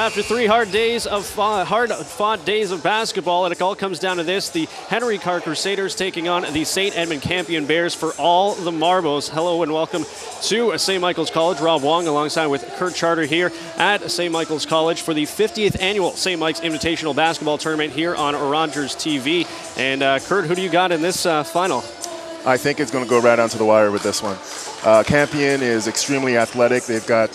after three hard days of hard fought days of basketball, and it all comes down to this: the Henry Carr Crusaders taking on the St. Edmund Campion Bears for all the marbles. Hello and welcome to St. Michael's College. Rob Wong alongside with Kurt Charter here at St. Michael's College for the 50th annual St. Mike's Invitational Basketball Tournament here on Rogers TV. And uh, Kurt, who do you got in this uh, final? I think it's going to go right onto the wire with this one. Uh, Campion is extremely athletic. They've got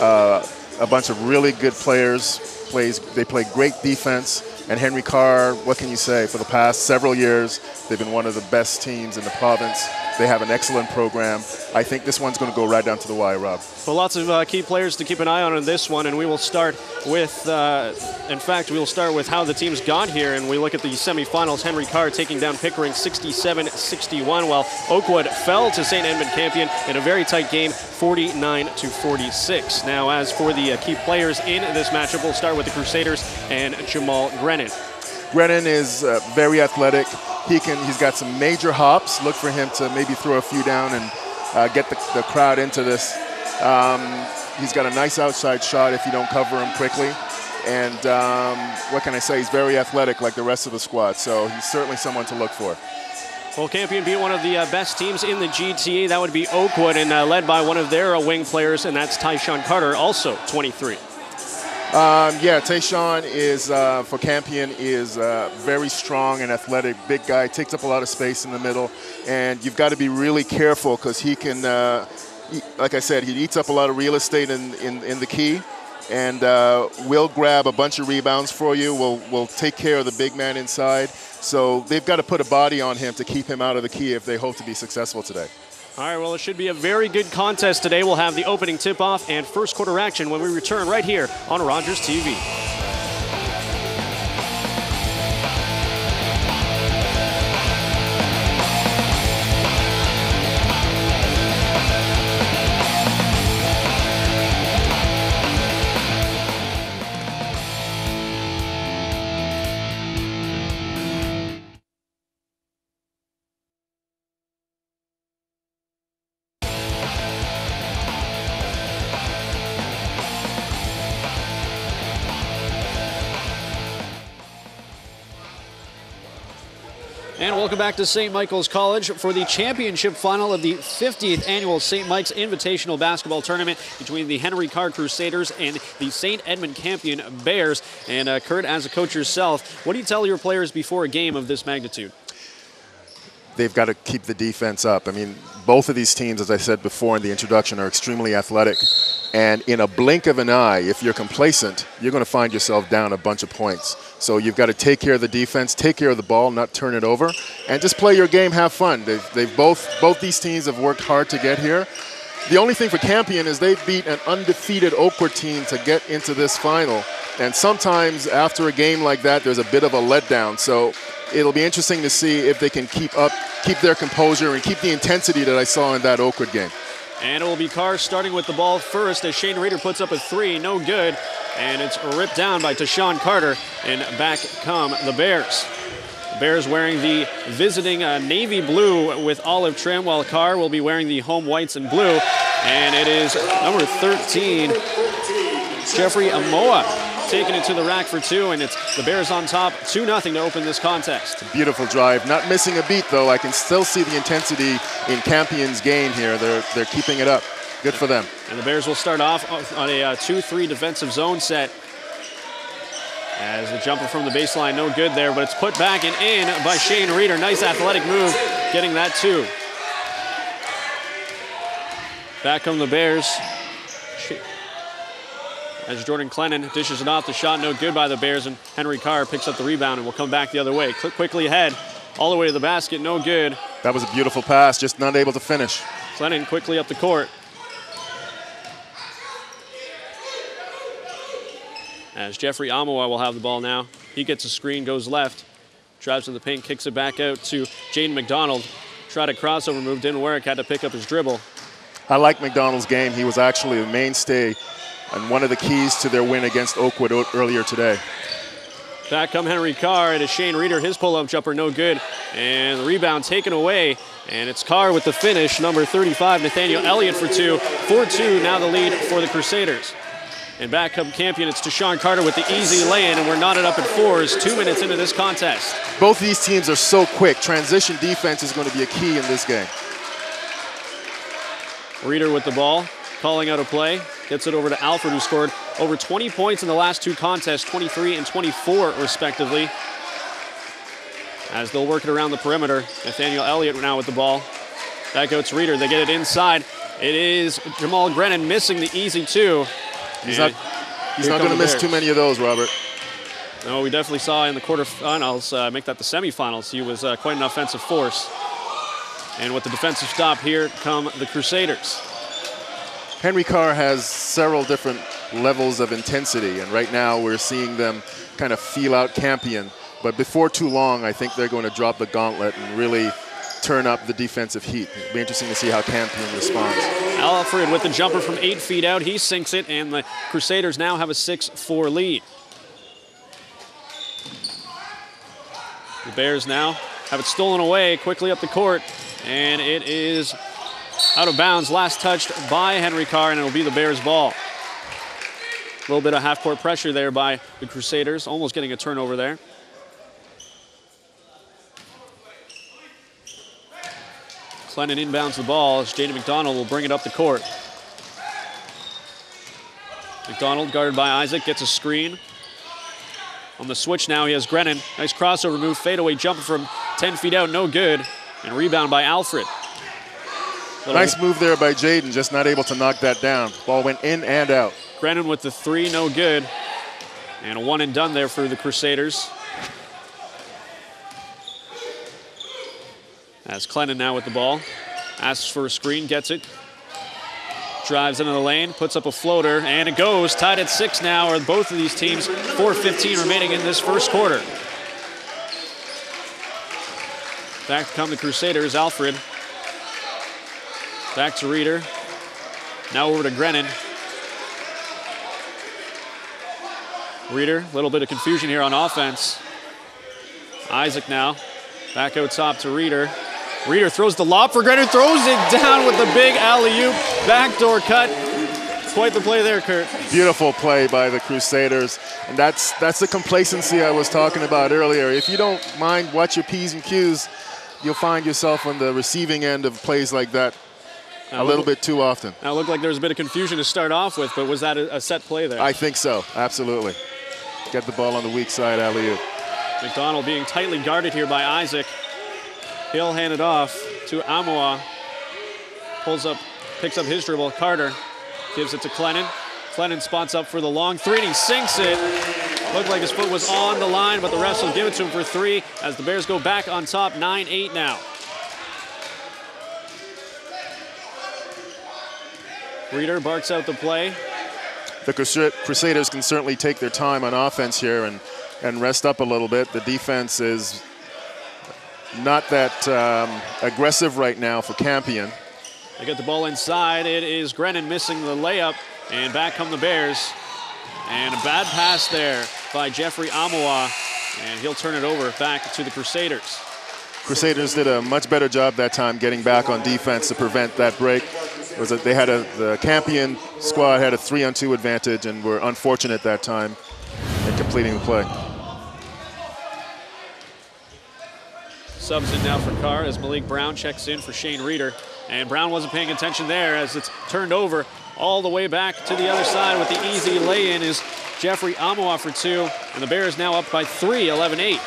uh, a bunch of really good players. Plays they play great defense. And Henry Carr, what can you say? For the past several years, they've been one of the best teams in the province. They have an excellent program. I think this one's going to go right down to the wire, Rob. Well, lots of uh, key players to keep an eye on in this one, and we will start with, uh, in fact, we will start with how the teams got here, and we look at the semifinals. Henry Carr taking down Pickering 67-61, while Oakwood fell to St. Edmund Campion in a very tight game, 49 to 46. Now, as for the uh, key players in this matchup, we'll start with the Crusaders and Jamal Grennan. Grennan is uh, very athletic. He can. He's got some major hops. Look for him to maybe throw a few down and uh, get the, the, crowd into this. Um, he's got a nice outside shot if you don't cover him quickly. And um, what can I say? He's very athletic like the rest of the squad. So he's certainly someone to look for. Well, Campion beat one of the uh, best teams in the GTA. That would be Oakwood, and uh, led by one of their uh, wing players, and that's Tyshawn Carter, also 23. Um, yeah, Tayshawn is uh, for Campion is uh, very strong and athletic, big guy, takes up a lot of space in the middle, and you've got to be really careful because he can, uh, like I said, he eats up a lot of real estate in, in, in the key, and uh, will grab a bunch of rebounds for you. Will will take care of the big man inside. So they've got to put a body on him to keep him out of the key if they hope to be successful today. All right, well, it should be a very good contest today. We'll have the opening tip off and first quarter action when we return right here on Rogers TV. Welcome back to St. Michael's College for the championship final of the 50th annual St. Mike's Invitational Basketball Tournament between the Henry Carr Crusaders and the St. Edmund Campion Bears. And uh, Kurt, as a coach yourself, what do you tell your players before a game of this magnitude? They've got to keep the defense up. I mean, both of these teams, as I said before in the introduction, are extremely athletic. And in a blink of an eye, if you're complacent, you're going to find yourself down a bunch of points. So you've got to take care of the defense, take care of the ball, not turn it over, and just play your game, have fun. They've, they've both both these teams have worked hard to get here. The only thing for Campion is they beat an undefeated Oakwood team to get into this final. And sometimes after a game like that, there's a bit of a letdown. So it'll be interesting to see if they can keep up, keep their composure, and keep the intensity that I saw in that Oakwood game. And it will be Carr starting with the ball first as Shane Reeder puts up a three, no good. And it's ripped down by Tashawn Carter, and back come the Bears. The Bears wearing the visiting uh, navy blue with olive trim, while Carr will be wearing the home whites and blue. And it is number 13, Jeffrey Amoa taking it to the rack for two, and it's the Bears on top, 2 0 to open this contest. Beautiful drive. Not missing a beat, though. I can still see the intensity in Campion's game here. They're, they're keeping it up. Good for them. And the Bears will start off on a 2 uh, 3 defensive zone set. As the jumper from the baseline, no good there, but it's put back and in by Shane Reeder. Nice athletic move, getting that two. Back come the Bears as Jordan Clennon dishes it off. The shot no good by the Bears, and Henry Carr picks up the rebound and will come back the other way. quickly ahead, all the way to the basket, no good. That was a beautiful pass, just not able to finish. Clennon quickly up the court. As Jeffrey Amoa will have the ball now. He gets a screen, goes left, drives to the paint, kicks it back out to Jaden McDonald. Tried a crossover move, didn't work, had to pick up his dribble. I like McDonald's game. He was actually a mainstay and one of the keys to their win against Oakwood earlier today. Back come Henry Carr. Is Shane Reeder. His pull-up jumper no good. And the rebound taken away. And it's Carr with the finish. Number 35, Nathaniel Elliott for two. 4-2 now the lead for the Crusaders. And back come Campion. It's Deshaun Carter with the easy lay-in, and we're knotted up at fours, two minutes into this contest. Both these teams are so quick. Transition defense is going to be a key in this game. Reeder with the ball, calling out a play. Gets it over to Alfred, who scored over 20 points in the last two contests, 23 and 24 respectively. As they'll work it around the perimeter. Nathaniel Elliott now with the ball. Back goes Reeder. They get it inside. It is Jamal Grennan missing the easy two. He's and not, he's not going to miss too many of those, Robert. No, we definitely saw in the quarterfinals, uh, make that the semifinals, he was uh, quite an offensive force. And with the defensive stop, here come the Crusaders. Henry Carr has several different levels of intensity, and right now we're seeing them kind of feel out Campion. But before too long, I think they're going to drop the gauntlet and really turn up the defensive heat. It'll be interesting to see how Campion responds. Alfred with the jumper from eight feet out. He sinks it, and the Crusaders now have a 6-4 lead. The Bears now have it stolen away quickly up the court, and it is out of bounds. Last touched by Henry Carr, and it'll be the Bears' ball. A little bit of half-court pressure there by the Crusaders, almost getting a turnover there. Clennon inbounds the ball as Jaden McDonald will bring it up the court. McDonald guarded by Isaac, gets a screen. On the switch now, he has Grennan. Nice crossover move, fadeaway jumper from 10 feet out, no good. And rebound by Alfred. Nice move there by Jaden, just not able to knock that down. Ball went in and out. Grennan with the three, no good. And a one and done there for the Crusaders. As Clennon now with the ball. Asks for a screen, gets it. Drives into the lane, puts up a floater, and it goes. Tied at six now are both of these teams. 4.15 remaining in this first quarter. Back come the Crusaders. Alfred Back to Reeder. Now over to Grennan. Reeder, a little bit of confusion here on offense. Isaac now. Back out top to Reeder. Reeder throws the lob for Grennan, throws it down with the big alley-oop. Backdoor cut. Quite the play there, Kurt. Beautiful play by the Crusaders. And that's that's the complacency I was talking about earlier. If you don't mind watch your P's and Q's, you'll find yourself on the receiving end of plays like that a little bit too often. Now, it looked like there was a bit of confusion to start off with, but was that a, a set play there? I think so, absolutely. Get the ball on the weak side, alley McDonald being tightly guarded here by Isaac. He'll hand it off to Amoa. Pulls up, picks up his dribble. Carter gives it to Clennon. Clennon spots up for the long three, and he sinks it. Looked like his foot was on the line, but the refs will give it to him for three as the Bears go back on top, 9-8 now. Reeder barks out the play. The Crusaders can certainly take their time on offense here and, and rest up a little bit. The defense is not that um, aggressive right now for Campion. They get the ball inside. It is Grennan missing the layup, and back come the Bears. And a bad pass there by Jeffrey Amoa, and he'll turn it over back to the Crusaders. Crusaders did a much better job that time getting back on defense to prevent that break was that they had a the Campion squad had a three on two advantage and were unfortunate that time in completing the play. Subs in now for Carr as Malik Brown checks in for Shane Reeder. And Brown wasn't paying attention there as it's turned over all the way back to the other side with the easy lay-in is Jeffrey Amoa for two. And the Bears now up by three, 11-8.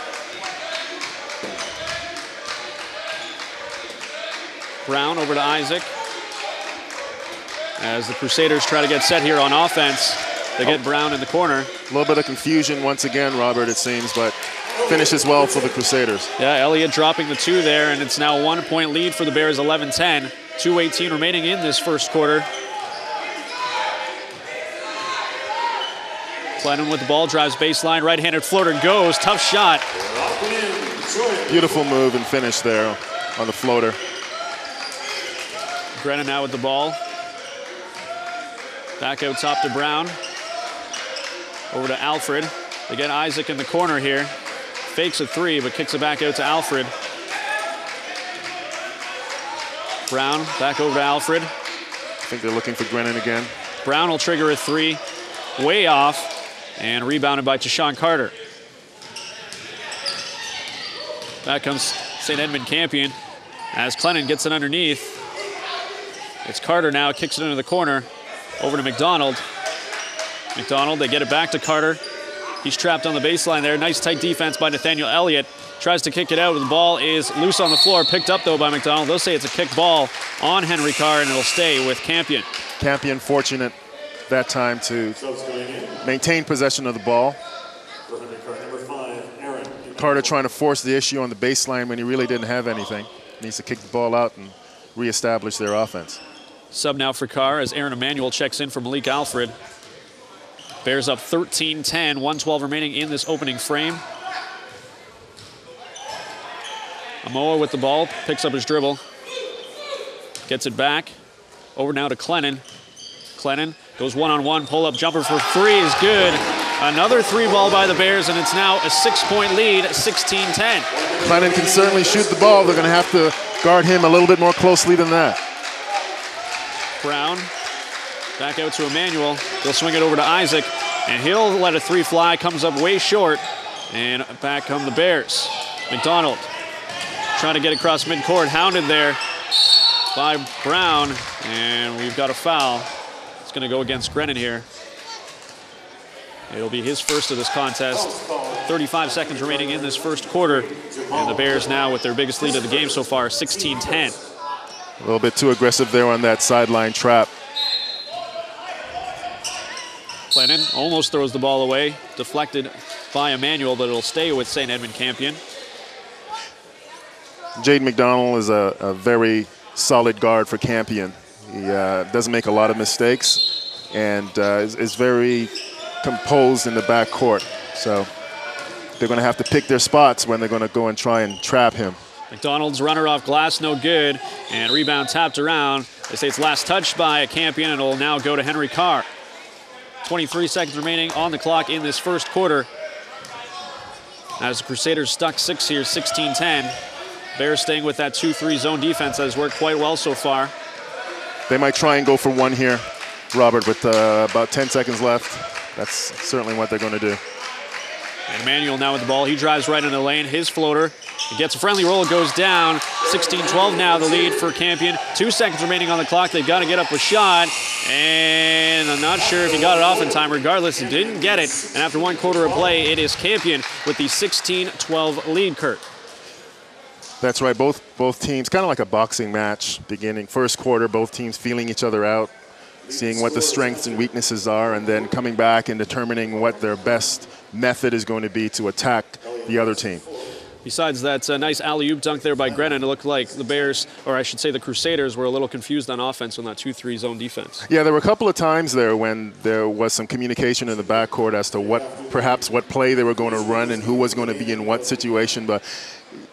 Brown over to Isaac. As the Crusaders try to get set here on offense, they get oh. Brown in the corner. A little bit of confusion once again, Robert, it seems, but finishes well for the Crusaders. Yeah, Elliott dropping the two there, and it's now one point lead for the Bears, 11-10. 2.18 remaining in this first quarter. Clennon with the ball, drives baseline, right-handed floater goes, tough shot. Beautiful move and finish there on the floater. Grennan now with the ball. Back out top to Brown. Over to Alfred. They get Isaac in the corner here. Fakes a three, but kicks it back out to Alfred. Brown back over to Alfred. I think they're looking for Grennan again. Brown will trigger a three. way off and rebounded by Tashawn Carter. Back comes St. Edmund Campion as Clennon gets it underneath. It's Carter now, kicks it into the corner. Over to McDonald. McDonald, they get it back to Carter. He's trapped on the baseline there. Nice tight defense by Nathaniel Elliott. Tries to kick it out. The ball is loose on the floor. Picked up, though, by McDonald. They'll say it's a kick ball on Henry Carr, and it'll stay with Campion. Campion fortunate that time to maintain possession of the ball. Carter trying to force the issue on the baseline when he really didn't have anything. Needs to kick the ball out and reestablish their offense. Sub now for Carr as Aaron Emanuel checks in for Malik Alfred. Bears up 13-10, 112 remaining in this opening frame. Amoa with the ball, picks up his dribble, gets it back. Over now to Clennon. Clennon goes one-on-one, pull-up jumper for three is good. Another three ball by the Bears, and it's now a six-point lead, 16-10. Clennon can certainly shoot the ball. They're going to have to guard him a little bit more closely than that. Brown back out to Emmanuel. He'll swing it over to Isaac, and he'll let a three fly. Comes up way short, and back come the Bears. McDonald trying to get across midcourt, hounded there by Brown, and we've got a foul. It's going to go against Grennan here. It'll be his first of this contest. 35 seconds remaining in this first quarter, and the Bears now with their biggest lead of the game so far, 16-10. A little bit too aggressive there on that sideline trap. Clennon almost throws the ball away, deflected by Emmanuel, but it'll stay with St. Edmund Campion. Jade McDonald is a, a very solid guard for Campion. He uh, doesn't make a lot of mistakes and uh, is, is, very composed in the back court. So they're going to have to pick their spots when they're going to go and try and trap him. McDonald's runner off glass, no good, and rebound tapped around. They say it's last touched by a Campion, and it'll now go to Henry Carr. 23 seconds remaining on the clock in this first quarter. As the Crusaders stuck six here, 16-10. Bears staying with that 2-3 zone defense that has worked quite well so far. They might try and go for one here, Robert, with uh, about 10 seconds left. That's certainly what they're going to do. And Emmanuel now with the ball. He drives right into the lane. His floater. He gets a friendly roll. It goes down. 16-12 now the lead for Campion. Two seconds remaining on the clock. They've got to get up a shot. And I'm not sure if he got it off in time. Regardless, he didn't get it. And after one quarter of play, it is Campion with the 16-12 lead, Kurt. That's right. Both both teams, kind of like a boxing match, beginning first quarter, both teams feeling each other out, seeing what the strengths and weaknesses are, and then coming back and determining what their best method is going to be to attack the other team. Besides that uh, nice alley-oop dunk there by Grennan, it looked like the Bears, or I should say the Crusaders, were a little confused on offense on that 2-3 zone defense. Yeah, there were a couple of times there when there was some communication in the backcourt as to what, perhaps what play they were going to run and who was going to be in what situation. But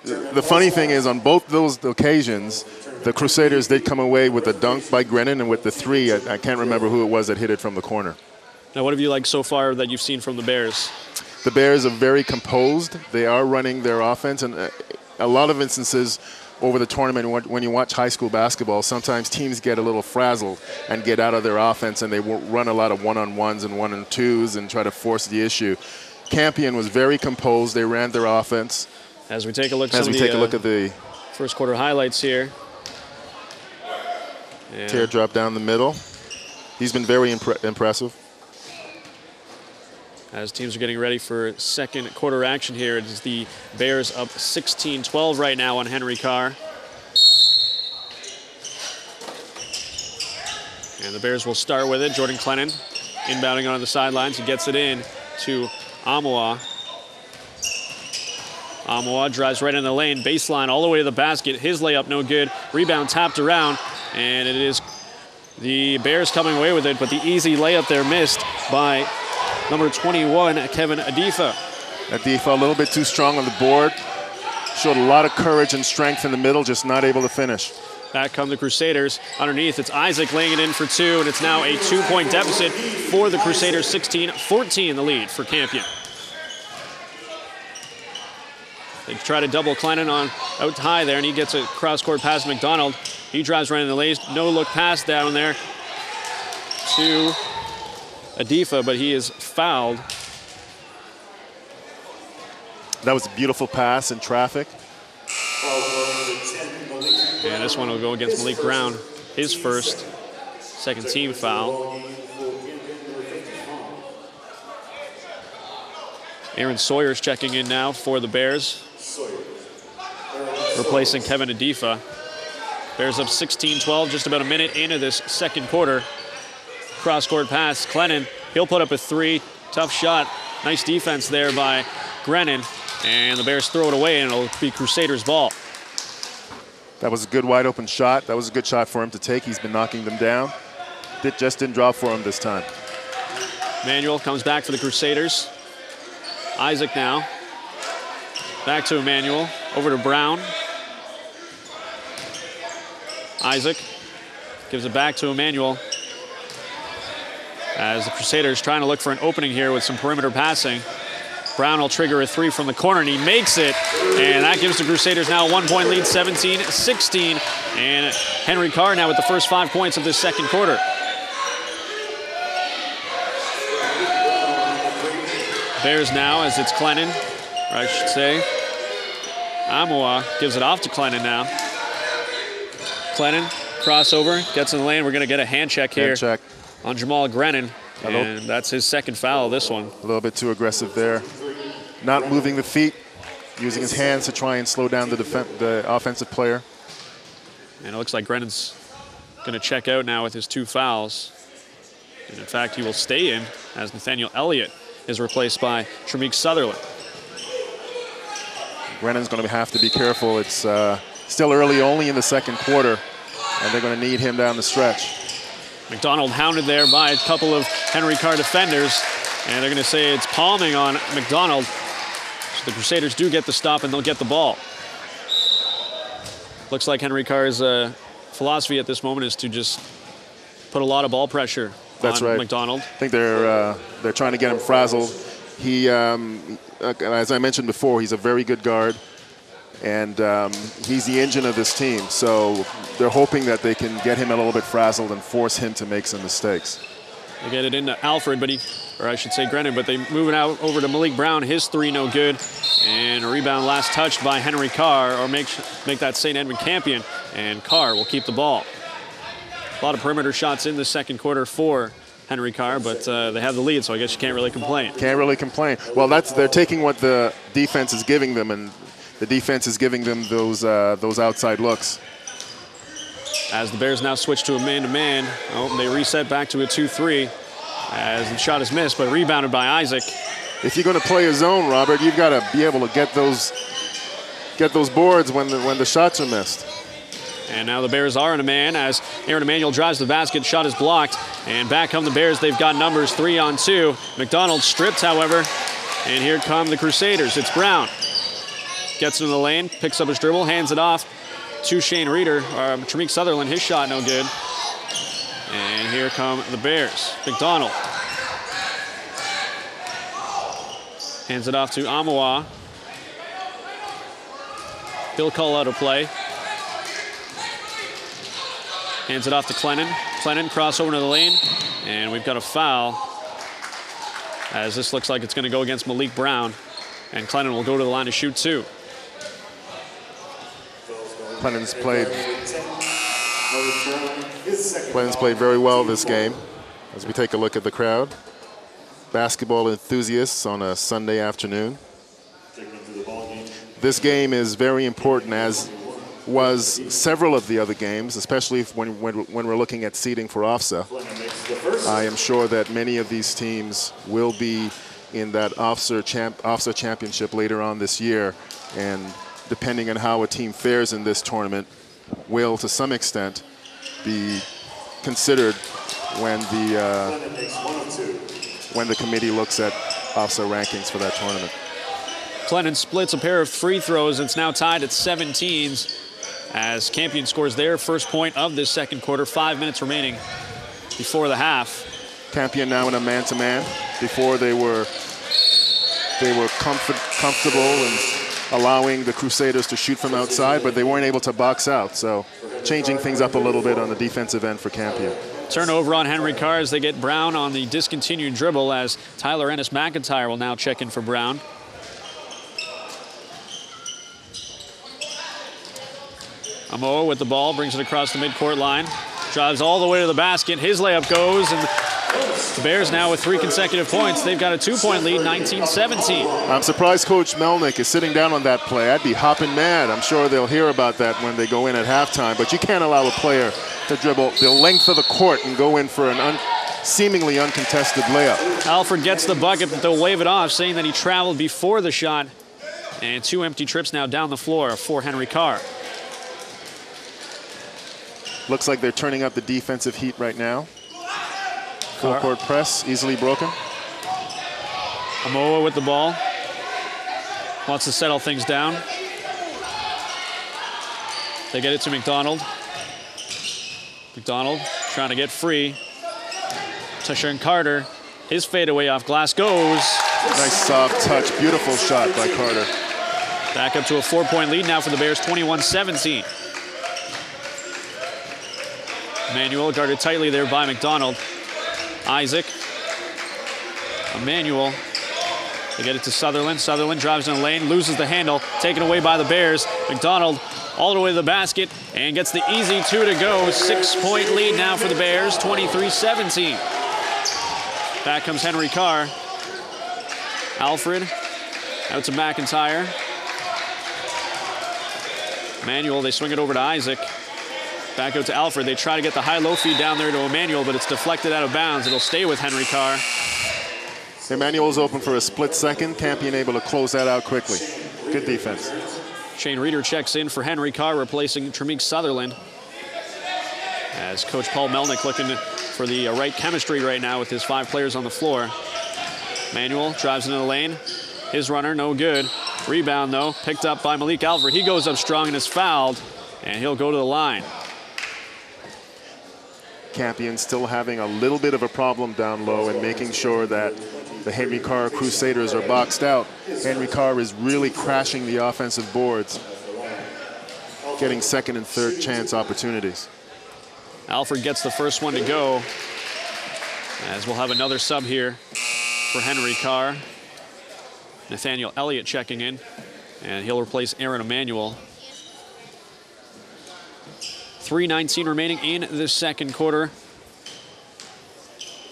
the funny thing is, on both those occasions, the Crusaders did come away with a dunk by Grennan and with the three, I, I can't remember who it was that hit it from the corner. Now, what have you liked so far that you've seen from the Bears? The Bears are very composed. They are running their offense, and uh, a lot of instances over the tournament when you watch high school basketball, sometimes teams get a little frazzled and get out of their offense, and they run a lot of one-on-ones and one-on-twos and try to force the issue. Campion was very composed. They ran their offense. As we take a look, as we the, take a look uh, at the first quarter highlights here. Yeah. Teardrop down the middle. He's been very impre impressive. As teams are getting ready for second quarter action here, it is the Bears up 16-12 right now on Henry Carr. And the Bears will start with it. Jordan Clennon inbounding on the sidelines. He gets it in to Amoa. Amoa drives right in the lane, baseline all the way to the basket. His layup no good. Rebound tapped around, and it is the Bears coming away with it, but the easy layup there missed by number 21, Kevin Adifa. Adifa a little bit too strong on the board. Showed a lot of courage and strength in the middle, just not able to finish. Back come the Crusaders. Underneath, it's Isaac laying it in for two, and it's now a two-point deficit for the Crusaders, 16-14 the lead for Campion. They try to double Clennon on out high there, and he gets a cross-court pass to McDonald. He drives right in the lane. No look pass down there to Adifa, but he is fouled. That was a beautiful pass in traffic. And this one will go against Malik Brown, his first, second team foul. Aaron Sawyer's checking in now for the Bears, replacing Kevin Adifa. Bears up 16-12, just about a minute into this second quarter. Cross-court pass, Clennon, he'll put up a three. Tough shot, nice defense there by Grennan. And the Bears throw it away, and it'll be Crusaders' ball. That was a good wide open shot. That was a good shot for him to take. He's been knocking them down. It just didn't drop for him this time. Manuel comes back for the Crusaders. Isaac now. Back to Emmanuel. Over to Brown. Isaac gives it back to Emmanuel. As the Crusaders trying to look for an opening here with some perimeter passing. Brown will trigger a three from the corner, and he makes it. And that gives the Crusaders now a one-point lead, 17-16. And Henry Carr now with the first five points of this second quarter. Bears now as it's Clennon, or I should say. Amoa gives it off to Clennon now. Clennon, crossover, gets in the lane. We're going to get a hand check here Hand check. on Jamal Grennan. And that's his second foul, this one. A little bit too aggressive there. Not moving the feet, using his hands to try and slow down the, defen- the offensive player. And it looks like Grennan's going to check out now with his two fouls. And in fact, he will stay in as Nathaniel Elliott is replaced by Tremeke Sutherland. Grennan's going to have to be careful. It's uh, still early, only in the second quarter, and they're going to need him down the stretch. McDonald hounded there by a couple of Henry Carr defenders, and they're going to say it's palming on McDonald. So the Crusaders do get the stop, and they'll get the ball. Looks like Henry Carr's uh, philosophy at this moment is to just put a lot of ball pressure That's on right. McDonald. I think they're uh, they're trying to get him frazzled. He, um, uh, as I mentioned before, he's a very good guard, and um, he's the engine of this team. So they're hoping that they can get him a little bit frazzled and force him to make some mistakes. They get it into Alfred, but he, or I should say Grennan, but they move it out over to Malik Brown. His three no good. And a rebound last touched by Henry Carr, or make, make that St. Edmund Campion. And Carr will keep the ball. A lot of perimeter shots in the second quarter for Henry Carr, but uh, they have the lead, so I guess you can't really complain. Can't really complain. Well, that's they're taking what the defense is giving them, and the defense is giving them those uh, those outside looks. As the Bears now switch to a man-to-man. Oh, they reset back to a 2-3 as the shot is missed, but rebounded by Isaac. If you're going to play a zone, Robert, you've got to be able to get those get those boards when the when the shots are missed. And now the Bears are in a man as Aaron Emanuel drives the basket, shot is blocked, and back come the Bears. They've got numbers three on two. McDonald stripped, however, and here come the Crusaders. It's Brown. Gets into the lane, picks up his dribble, hands it off to Shane Reeder, um, Tremeke Sutherland. His shot no good. And here come the Bears. McDonald hands it off to Amoa. He'll call out a play. Hands it off to Clennon. Clennon cross over to the lane, and we've got a foul. As this looks like it's going to go against Malik Brown, and Clennon will go to the line to shoot two. Clennon's played Clennon's played very well this game. As we take a look at the crowd, basketball enthusiasts on a Sunday afternoon. This game is very important, as was several of the other games, especially when, when, when we're looking at seeding for OFSA. I am sure that many of these teams will be in that OFSA, champ, OFSA championship later on this year, and depending on how a team fares in this tournament, will to some extent be considered when the uh, when the committee looks at OFSA rankings for that tournament. Clennon splits a pair of free throws. It's now tied at 17s as Campion scores their first point of this second quarter. Five minutes remaining before the half. Campion now in a man-to-man. Before they were they were comfort, comfortable and allowing the Crusaders to shoot from outside, but they weren't able to box out. So changing things up a little bit on the defensive end for Campion. Turnover on Henry Carr as they get Brown on the discontinued dribble as Tyler Ennis McIntyre will now check in for Brown. Amoa with the ball, brings it across the midcourt line, drives all the way to the basket. His layup goes, and the Bears now with three consecutive points. They've got a two-point lead, 19-17. I'm surprised Coach Melnick is sitting down on that play. I'd be hopping mad. I'm sure they'll hear about that when they go in at halftime. But you can't allow a player to dribble the length of the court and go in for an un seemingly uncontested layup. Alfred gets the bucket, but they'll wave it off, saying that he traveled before the shot. And two empty trips now down the floor for Henry Carr. Looks like they're turning up the defensive heat right now. Full court press, easily broken. Amoa with the ball. Wants to settle things down. They get it to McDonald. McDonald trying to get free. Tashawn Carter, his fadeaway off glass goes. Nice soft touch, beautiful shot by Carter. Back up to a four-point lead now for the Bears, 21-17. Emmanuel guarded tightly there by McDonald. Isaac. Emmanuel. They get it to Sutherland. Sutherland drives in the lane, loses the handle, taken away by the Bears. McDonald all the way to the basket and gets the easy two to go. Six point lead now for the Bears, 23 17. Back comes Henry Carr. Alfred out to McIntyre. Manuel, they swing it over to Isaac. Back out to Alfred. They try to get the high-low feed down there to Emmanuel, but it's deflected out of bounds. It'll stay with Henry Carr. Emmanuel's open for a split second. Campion able to close that out quickly. Good defense. Shane Reeder checks in for Henry Carr, replacing Tremeke Sutherland. As Coach Paul Melnick looking for the uh, right chemistry right now with his five players on the floor. Manuel drives into the lane. His runner, no good. Rebound, though, picked up by Malik Alfred. He goes up strong and is fouled, and he'll go to the line. Campion still having a little bit of a problem down low and making sure that the Henry Carr Crusaders are boxed out. Henry Carr is really crashing the offensive boards, getting second and third chance opportunities. Alfred gets the first one to go, as we'll have another sub here for Henry Carr. Nathaniel Elliott checking in, and he'll replace Aaron Emmanuel. 3.19 remaining in the second quarter.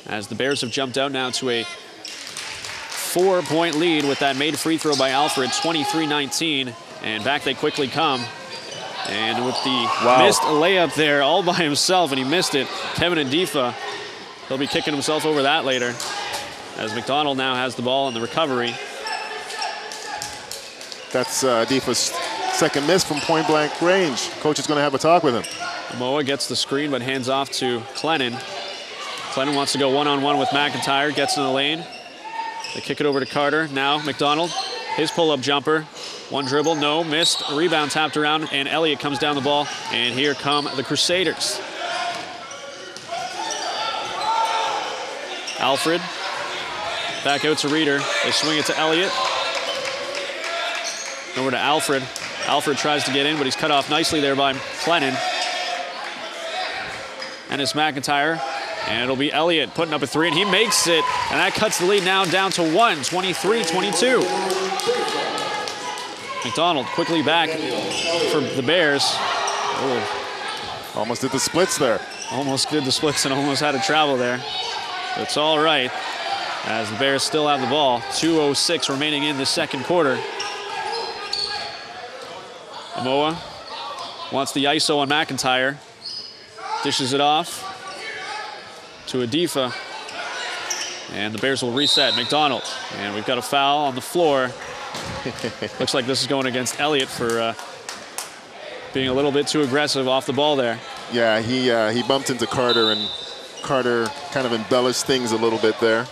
As the Bears have jumped out now to a four point lead with that made free throw by Alfred, 23-19. And back they quickly come. And with the wow. missed layup there all by himself, and he missed it, Kevin Adifa, he'll be kicking himself over that later. As McDonald now has the ball in the recovery. That's uh, Adifa's second miss from point blank range. Coach is going to have a talk with him. Moa gets the screen but hands off to Clennon. Clennon wants to go one-on-one -on -one with McIntyre, gets in the lane. They kick it over to Carter. Now McDonald, his pull-up jumper. One dribble, no, missed. Rebound tapped around, and Elliott comes down the ball. And here come the Crusaders. Alfred, back out to Reeder. They swing it to Elliott. Over to Alfred. Alfred tries to get in, but he's cut off nicely there by Clennon. And it's McIntyre. And it'll be Elliott putting up a three, and he makes it. And that cuts the lead now down to one, 23-22. McDonald quickly back for the Bears. Oh. Almost did the splits there. Almost did the splits and almost had to travel there. It's all right as the Bears still have the ball. 2.06 remaining in the second quarter. Amoa wants the ISO on McIntyre. Dishes it off to Adifa. And the Bears will reset. McDonald. And we've got a foul on the floor. Looks like this is going against Elliott for uh, being a little bit too aggressive off the ball there. Yeah, he, uh, he bumped into Carter, and Carter kind of embellished things a little bit there.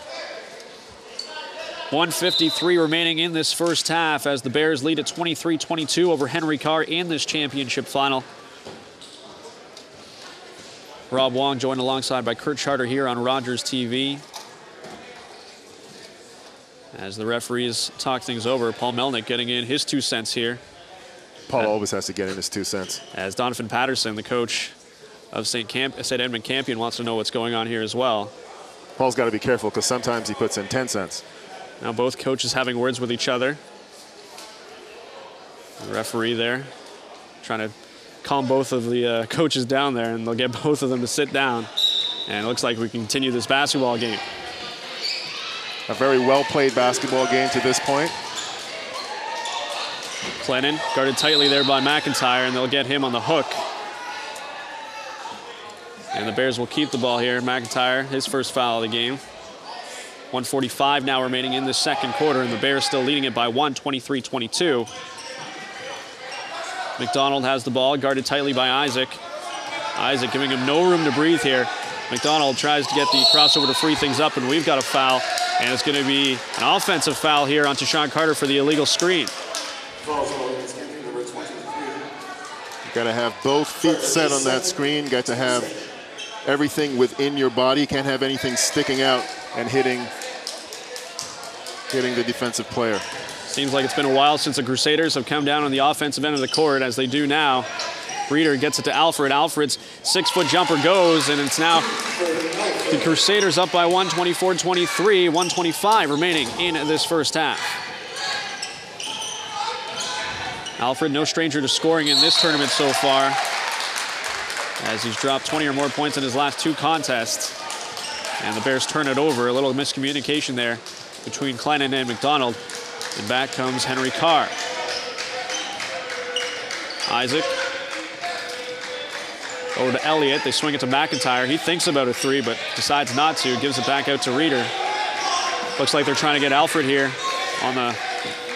153 remaining in this first half as the Bears lead at 23-22 over Henry Carr in this championship final. Rob Wong joined alongside by Kurt Charter here on Rogers TV. As the referees talk things over, Paul Melnick getting in his two cents here. Paul always has to get in his two cents. As Donovan Patterson, the coach, of St. Camp, St. Edmund Campion wants to know what's going on here as well. Paul's got to be careful because sometimes he puts in 10 cents. Now both coaches having words with each other. The referee there trying to calm both of the uh, coaches down there, and they'll get both of them to sit down. And it looks like we continue this basketball game. A very well played basketball game to this point. Clennon guarded tightly there by McIntyre, and they'll get him on the hook. And the Bears will keep the ball here. McIntyre, his first foul of the game. 145 now remaining in the second quarter, and the Bears still leading it by one, 23-22. McDonald has the ball, guarded tightly by Isaac. Isaac giving him no room to breathe here. McDonald tries to get the crossover to free things up, and we've got a foul. And it's going to be an offensive foul here on Sean Carter for the illegal screen. Got to have both feet set on that screen. Got to have everything within your body. Can't have anything sticking out and hitting hitting the defensive player. Seems like it's been a while since the Crusaders have come down on the offensive end of the court as they do now. Reeder gets it to Alfred. Alfred's six-foot jumper goes, and it's now the Crusaders up by 124-23, 125 remaining in this first half. Alfred, no stranger to scoring in this tournament so far, as he's dropped 20 or more points in his last two contests. And the Bears turn it over. A little miscommunication there between Clennon and McDonald. And back comes Henry Carr. Isaac. Over to Elliott. They swing it to McIntyre. He thinks about a three, but decides not to. Gives it back out to Reeder. Looks like they're trying to get Alfred here on the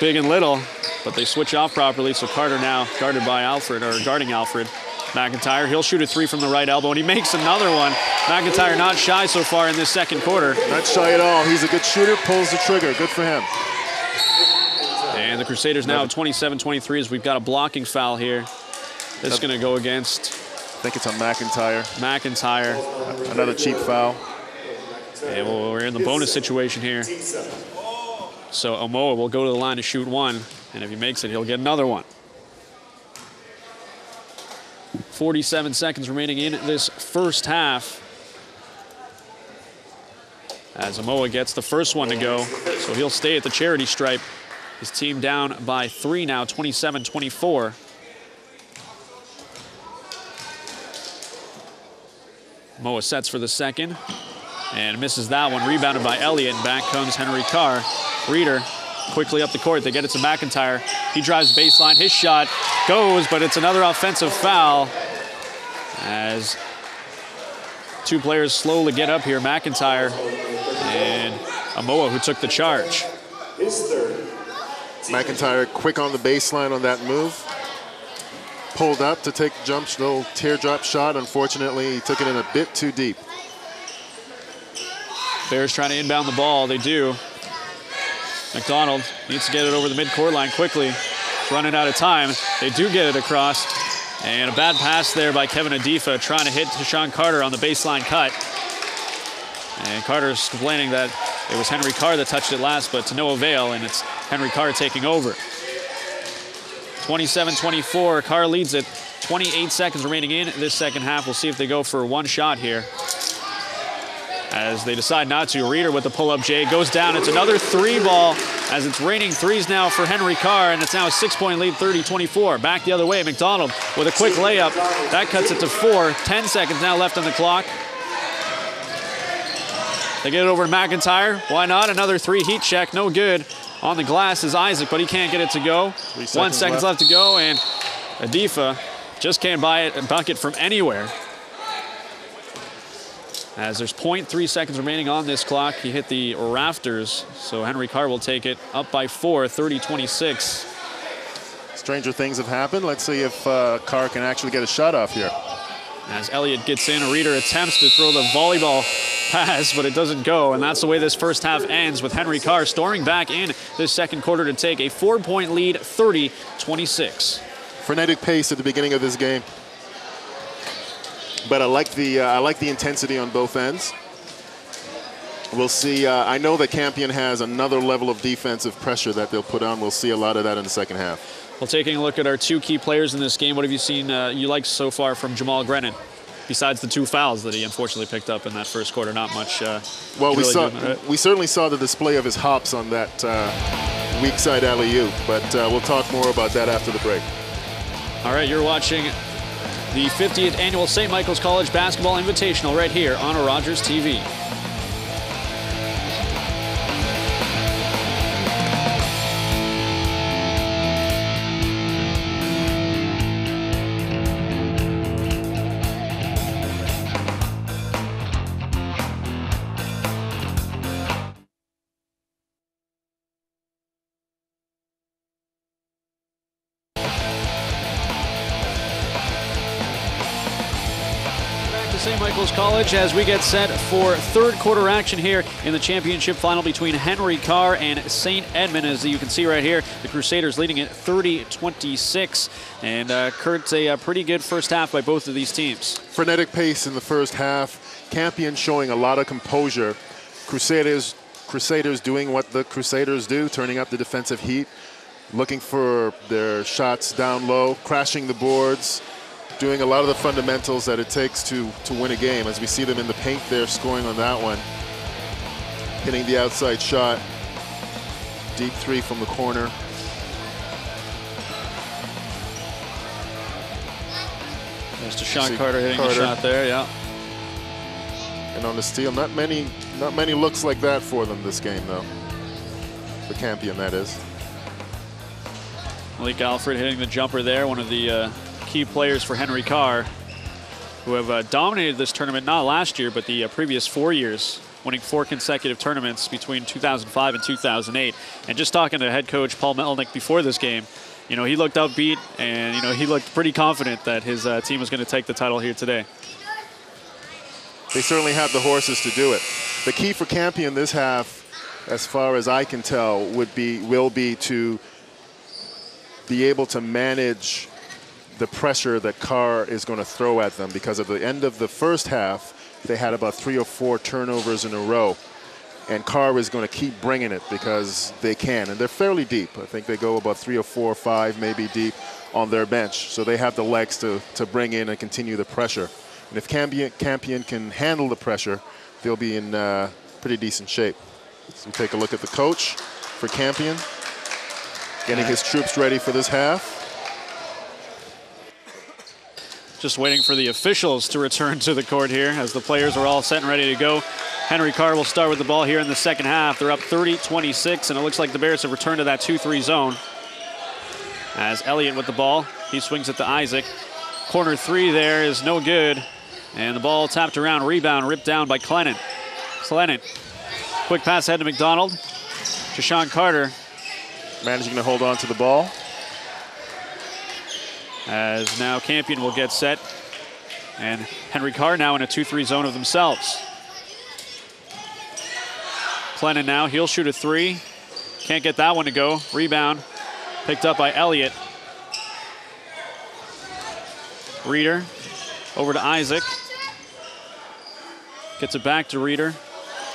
big and little, but they switch off properly. So Carter now guarded by Alfred, or guarding Alfred. McIntyre, he'll shoot a three from the right elbow, and he makes another one. McIntyre not shy so far in this second quarter. Not shy at all. He's a good shooter, pulls the trigger. Good for him. And the Crusaders now 27-23 as we've got a blocking foul here. This is going to go against... I think it's on McIntyre. McIntyre. Another cheap foul. And we're in the bonus situation here. So Amoa will go to the line to shoot one, and if he makes it, he'll get another one. 47 seconds remaining in this first half. As Amoa gets the first one to go, so he'll stay at the charity stripe. His team down by three now, 27-24. Moa sets for the second and misses that one. Rebounded by Elliott, and back comes Henry Carr. Reeder quickly up the court. They get it to McIntyre. He drives baseline. His shot goes, but it's another offensive foul as two players slowly get up here. McIntyre and Amoa, who took the charge. McIntyre quick on the baseline on that move. Pulled up to take jump, little teardrop shot. Unfortunately, he took it in a bit too deep. Bears trying to inbound the ball. They do. McDonald needs to get it over the midcourt line quickly. It's running out of time. They do get it across. And a bad pass there by Kevin Adifa trying to hit Sean Carter on the baseline cut. And Carter's complaining that it was Henry Carr that touched it last, but to no avail, and it's Henry Carr taking over. 27-24, Carr leads it. 28 seconds remaining in this second half. We'll see if they go for one shot here. As they decide not to, Reeder with the pull-up J goes down. It's another three ball as it's raining threes now for Henry Carr, and it's now a six-point lead, 30-24. Back the other way, McDonald with a quick layup. That cuts it to four. 10 seconds now left on the clock. They get it over to McIntyre. Why not? Another three heat check, no good. On the glass is Isaac, but he can't get it to go. One seconds left. left to go, and Adifa just can't buy it a bucket from anywhere. As there's 0.3 seconds remaining on this clock, he hit the rafters, so Henry Carr will take it up by four, 30-26. Stranger things have happened. Let's see if uh, Carr can actually get a shot off here. As Elliott gets in, a Reeder attempts to throw the volleyball pass, but it doesn't go. And that's the way this first half ends with Henry Carr storming back in this second quarter to take a four-point lead, 30-26. Frenetic pace at the beginning of this game. But I like the uh, I like the intensity on both ends. We'll see. Uh, I know that Campion has another level of defensive pressure that they'll put on. We'll see a lot of that in the second half. Well, taking a look at our two key players in this game, what have you seen uh, you like so far from Jamal Grennan? besides the two fouls that he unfortunately picked up in that first quarter, not much. Uh, well, we really saw doing, right? we certainly saw the display of his hops on that uh, weak side alley oop, but uh, we'll talk more about that after the break. All right, you're watching the 50th annual St. Michael's College Basketball Invitational right here on a Rogers TV. College as we get set for third quarter action here in the championship final between Henry Carr and St. Edmund. As you can see right here, the Crusaders leading it 30-26. And uh, Kurt, a, uh, pretty good first half by both of these teams. Frenetic pace in the first half. Campion showing a lot of composure. Crusaders, Crusaders doing what the Crusaders do, turning up the defensive heat, looking for their shots down low, crashing the boards, doing a lot of the fundamentals that it takes to, to win a game. As we see them in the paint there, scoring on that one, hitting the outside shot, deep three from the corner. There's Deshaun Carter hitting Carter. the shot there, yeah. And on the steal, not many, not many looks like that for them this game, though. The Campion, that is. Malik Alfred hitting the jumper there, one of the uh, key players for Henry Carr, who have uh, dominated this tournament not last year, but the uh, previous four years, winning four consecutive tournaments between 2005 and 2008. And just talking to head coach Paul Melnick before this game, you know, he looked upbeat and, you know, he looked pretty confident that his uh, team was going to take the title here today. They certainly have the horses to do it. The key for Campion this half, as far as I can tell, would be will be to be able to manage the pressure that Carr is going to throw at them because at the end of the first half, they had about three or four turnovers in a row. And Carr is going to keep bringing it because they can. And they're fairly deep. I think they go about three or four or five, maybe deep on their bench. So they have the legs to, to bring in and continue the pressure. And if Campion, Campion can handle the pressure, they'll be in uh, pretty decent shape. So we take a look at the coach for Campion, getting his troops ready for this half. Just waiting for the officials to return to the court here as the players are all set and ready to go. Henry Carr will start with the ball here in the second half. They're up 30-26, and it looks like the Bears have returned to that 2-3 zone. As Elliott with the ball, he swings it to Isaac. Corner three there is no good, and the ball tapped around, rebound ripped down by Clennon. Clennon, quick pass ahead to McDonald. Sean Carter, Managing to hold on to the ball. As now Campion will get set. And Henry Carr now in a 2-3 zone of themselves. Clennon now, he'll shoot a three. Can't get that one to go. Rebound picked up by Elliott. Reeder over to Isaac. Gets it back to Reeder.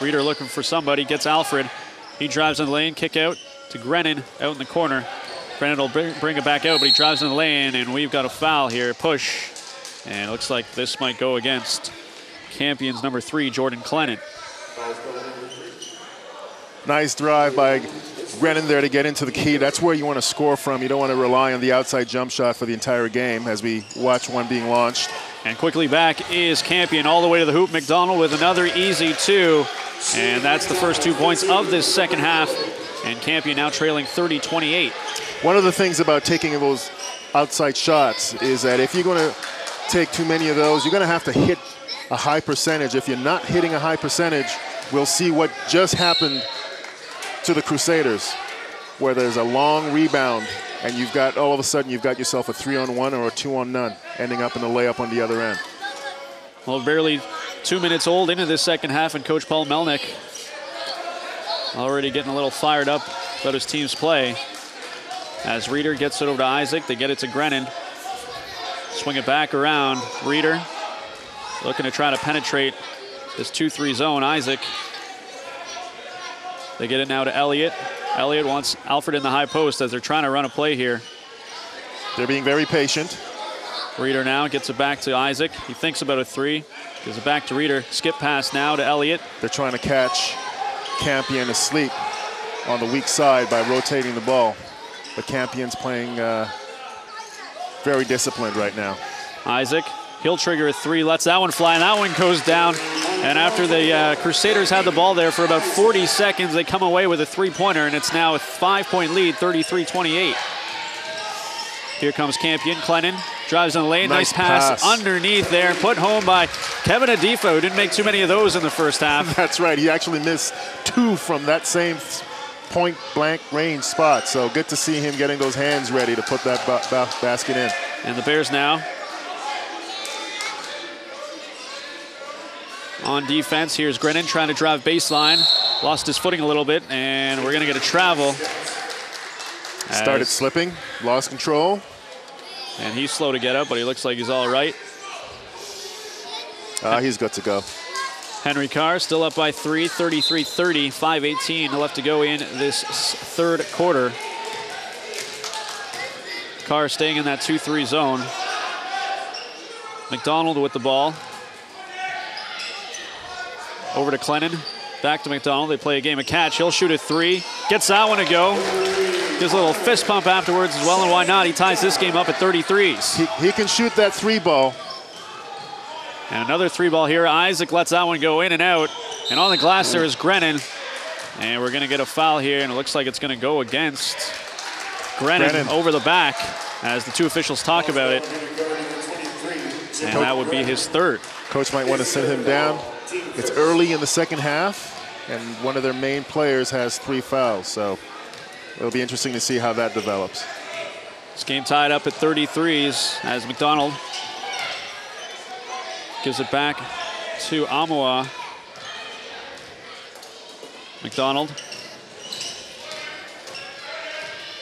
Reeder looking for somebody, gets Alfred. He drives in the lane, kick out to Grennan out in the corner. Grennan will bring, bring it back out, but he drives in the lane, and we've got a foul here, push. And it looks like this might go against Campion's number three, Jordan Clennon. Nice drive by Grennan there to get into the key. That's where you want to score from. You don't want to rely on the outside jump shot for the entire game as we watch one being launched. And quickly back is Campion all the way to the hoop. McDonald with another easy two. And that's the first two points of this second half. And Campion now trailing 30 28. One of the things about taking those outside shots is that if you're going to take too many of those, you're going to have to hit a high percentage. If you're not hitting a high percentage, we'll see what just happened to the Crusaders, where there's a long rebound and you've got all of a sudden you've got yourself a three on one or a two on none, ending up in a layup on the other end. Well, barely two minutes old into this second half, and Coach Paul Melnick already getting a little fired up about his team's play. As Reeder gets it over to Isaac, they get it to Grennan. Swing it back around. Reeder looking to try to penetrate this 2 3 zone. Isaac. They get it now to Elliott. Elliott wants Alfred in the high post as they're trying to run a play here. They're being very patient. Reeder now gets it back to Isaac. He thinks about a three. Gives it back to Reeder. Skip pass now to Elliott. They're trying to catch Campion asleep on the weak side by rotating the ball. But Campion's playing uh, very disciplined right now. Isaac, he'll trigger a three, lets that one fly, and that one goes down. And after the uh, Crusaders had the ball there for about 40 seconds, they come away with a three-pointer, and it's now a five-point lead, 33-28. Here comes Campion. Clennon drives in the lane. Nice, nice pass, pass, underneath there. Put home by Kevin Adifa, who didn't make too many of those in the first half. That's right. He actually missed two from that same point blank range spot. So good to see him getting those hands ready to put that ba ba basket in. And the Bears now on defense. Here's Grennan trying to drive baseline. Lost his footing a little bit, and we're going to get a travel. Started slipping, lost control. And he's slow to get up, but he looks like he's all right. Uh, he's good to go. Henry Carr still up by three, 33-30, 5.18 left to go in this third quarter. Carr staying in that 2-3 zone. McDonald with the ball. Over to Clennon. Back to McDonald. They play a game of catch. He'll shoot a three. Gets that one to go. Gives a little fist pump afterwards as well, and why not? He ties this game up at 33s. He, he can shoot that three ball. And another three ball here. Isaac lets that one go in and out. And on the glass there is Grennan. And we're going to get a foul here, and it looks like it's going to go against Grennan, Grennan, over the back as the two officials talk about it. And that would be his third. Coach might want to send him down. It's early in the second half, and one of their main players has three fouls. So it'll be interesting to see how that develops. This game tied up at 33s as McDonald gives it back to Amoa. McDonald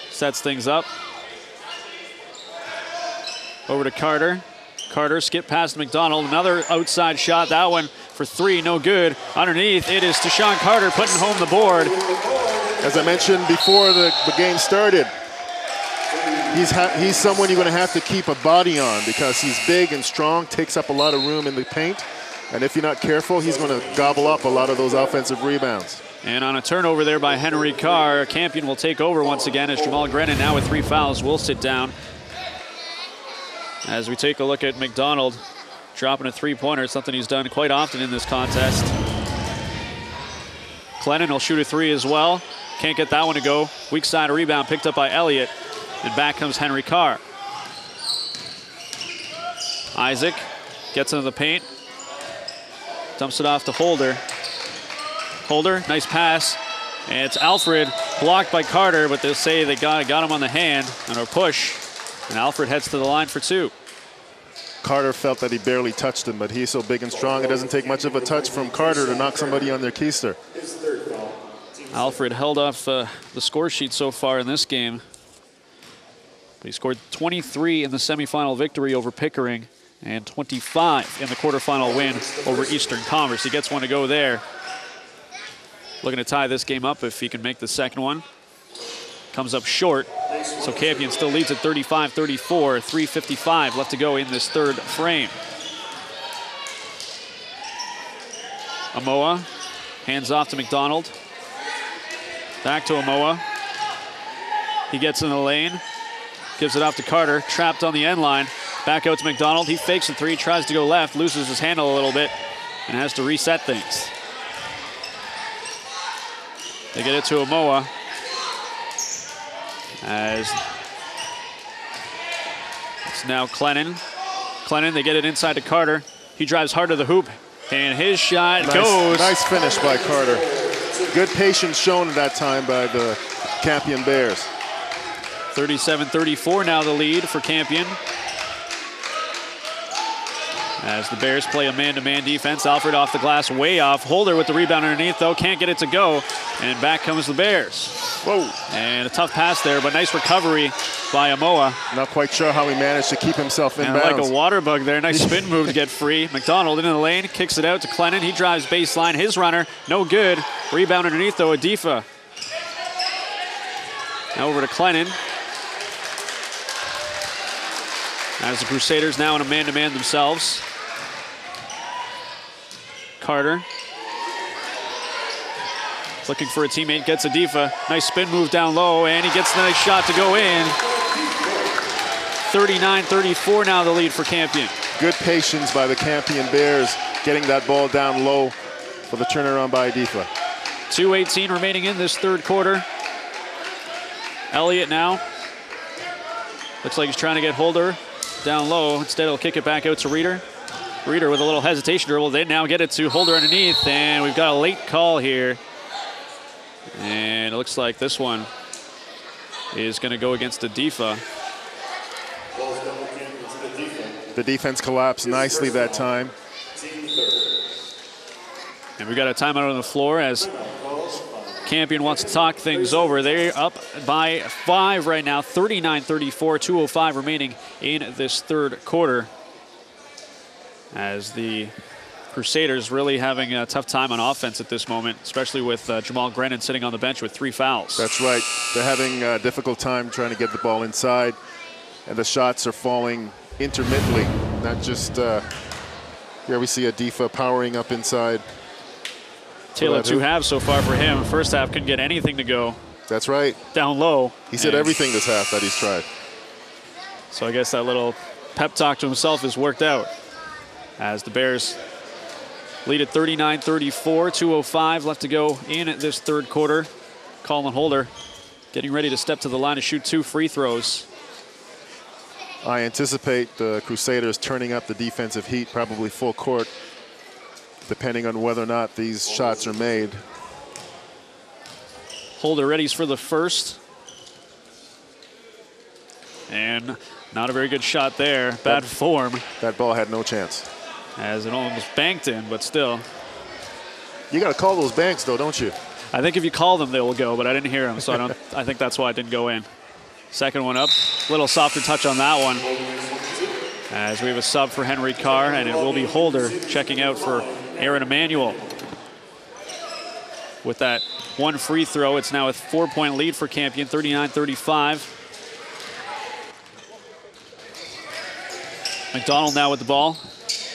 sets things up. Over to Carter. Carter skip past McDonald. Another outside shot. That one for three, no good. Underneath, it is Deshaun Carter putting home the board. As I mentioned before the, the game started, he's, he's someone you're going to have to keep a body on because he's big and strong, takes up a lot of room in the paint. And if you're not careful, he's going to gobble up a lot of those offensive rebounds. And on a turnover there by Henry Carr, Campion will take over once again as Jamal Grennan now with three fouls will sit down. As we take a look at McDonald dropping a three-pointer, something he's done quite often in this contest. Clennon will shoot a three as well. Can't get that one to go. Weak side rebound picked up by Elliott. And back comes Henry Carr. Isaac gets into the paint. Dumps it off to Holder. Holder, nice pass. And it's Alfred blocked by Carter, but they'll say they got, got him on the hand on a push. And Alfred heads to the line for two. Carter felt that he barely touched him, but he's so big and strong, it doesn't take much of a touch from Carter to knock somebody on their keister. Alfred held off uh, the score sheet so far in this game. But he scored 23 in the semifinal victory over Pickering and 25 in the quarterfinal win over Eastern Commerce. He gets one to go there. Looking to tie this game up if he can make the second one. Comes up short. So Campion still leads at 35-34, 3.55 left to go in this third frame. Amoa hands off to McDonald. Back to Amoa. He gets in the lane, gives it off to Carter, trapped on the end line. Back out to McDonald. He fakes the three, tries to go left, loses his handle a little bit, and has to reset things. They get it to Amoa. As it's now Clennon. Clennon, they get it inside to Carter. He drives hard to the hoop, and his shot nice, goes. Nice finish by Carter. Good patience shown at that time by the Campion Bears. 37-34 now the lead for Campion. As the Bears play a man-to-man -man defense, Alfred off the glass, way off. Holder with the rebound underneath, though, can't get it to go. And back comes the Bears. Whoa. And a tough pass there, but nice recovery by Amoa. Not quite sure how he managed to keep himself in and bounds. Like a water bug there. Nice spin move to get free. McDonald into the lane, kicks it out to Clennon. He drives baseline. His runner, no good. Rebound underneath, though, Adifa. Now over to Clennon. As the Crusaders now in a man-to-man themselves. Carter looking for a teammate, gets Adifa. Nice spin move down low, and he gets the nice shot to go in. 39-34 now the lead for Campion. Good patience by the Campion Bears getting that ball down low for the turnaround by Adifa. 2.18 remaining in this third quarter. Elliott now. Looks like he's trying to get Holder down low. Instead, he'll kick it back out to Reeder. Reeder with a little hesitation dribble. They now get it to Holder underneath, and we've got a late call here. And it looks like this one is going to go against Adifa. The defense collapsed nicely that time. And we've got a timeout on the floor as Campion wants to talk things over. They're up by five right now, 39-34, 2.05 remaining in this third quarter. As the Crusaders really having a tough time on offense at this moment, especially with uh, Jamal Grennan sitting on the bench with three fouls. That's right. They're having a difficult time trying to get the ball inside, and the shots are falling intermittently, not just, uh, here we see Adifa powering up inside. Taylor, two halves so far for him. First half couldn't get anything to go. That's right. Down low. He said everything this half that he's tried. So I guess that little pep talk to himself has worked out as the Bears lead at 39-34, 2.05 left to go in this third quarter. Colin Holder getting ready to step to the line to shoot two free throws. I anticipate the Crusaders turning up the defensive heat, probably full court, depending on whether or not these shots are made. Holder readies for the first. And not a very good shot there. Bad that, form. That ball had no chance. As it almost banked in, but still. You got to call those banks, though, don't you? I think if you call them, they will go, but I didn't hear them, so I don't. I think that's why it didn't go in. Second one up, little softer touch on that one. As we have a sub for Henry Carr, and it will be Holder checking out for Aaron Emanuel. With that one free throw, it's now a four-point lead for Campion, 39-35. McDonald now with the ball.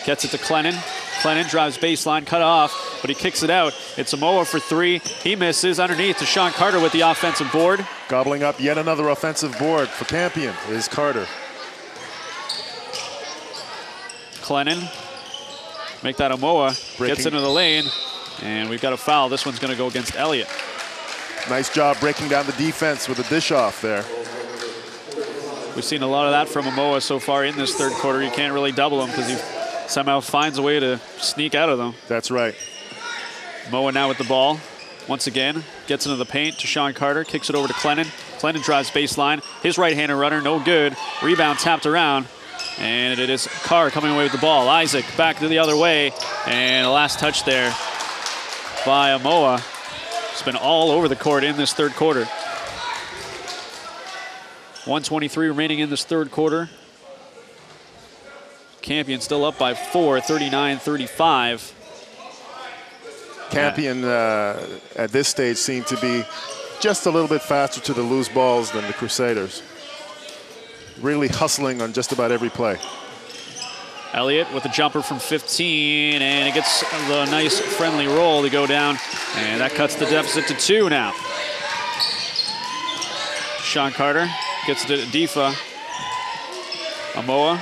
Gets it to Clennon. Clennon drives baseline, cut off, but he kicks it out. It's Amoa for three. He misses underneath to Sean Carter with the offensive board. Gobbling up yet another offensive board for Campion is Carter. Clennon. Make that Amoa. Breaking. Gets into the lane. And we've got a foul. This one's going to go against Elliott. Nice job breaking down the defense with a dish off there. We've seen a lot of that from Amoa so far in this third quarter. You can't really double him because he somehow finds a way to sneak out of them. That's right. Moa now with the ball. Once again, gets into the paint to Sean Carter, kicks it over to Clennon. Clennon drives baseline. His right-hander runner, no good. Rebound tapped around. And it is Carr coming away with the ball. Isaac back to the other way. And a last touch there by Amoa. It's been all over the court in this third quarter. 123 remaining in this third quarter. Campion still up by four, 39-35. Campion uh, at this stage seemed to be just a little bit faster to the loose balls than the Crusaders. Really hustling on just about every play. Elliott with a jumper from 15, and it gets the nice friendly roll to go down, and that cuts the deficit to two now. Sean Carter gets to Difa. Amoa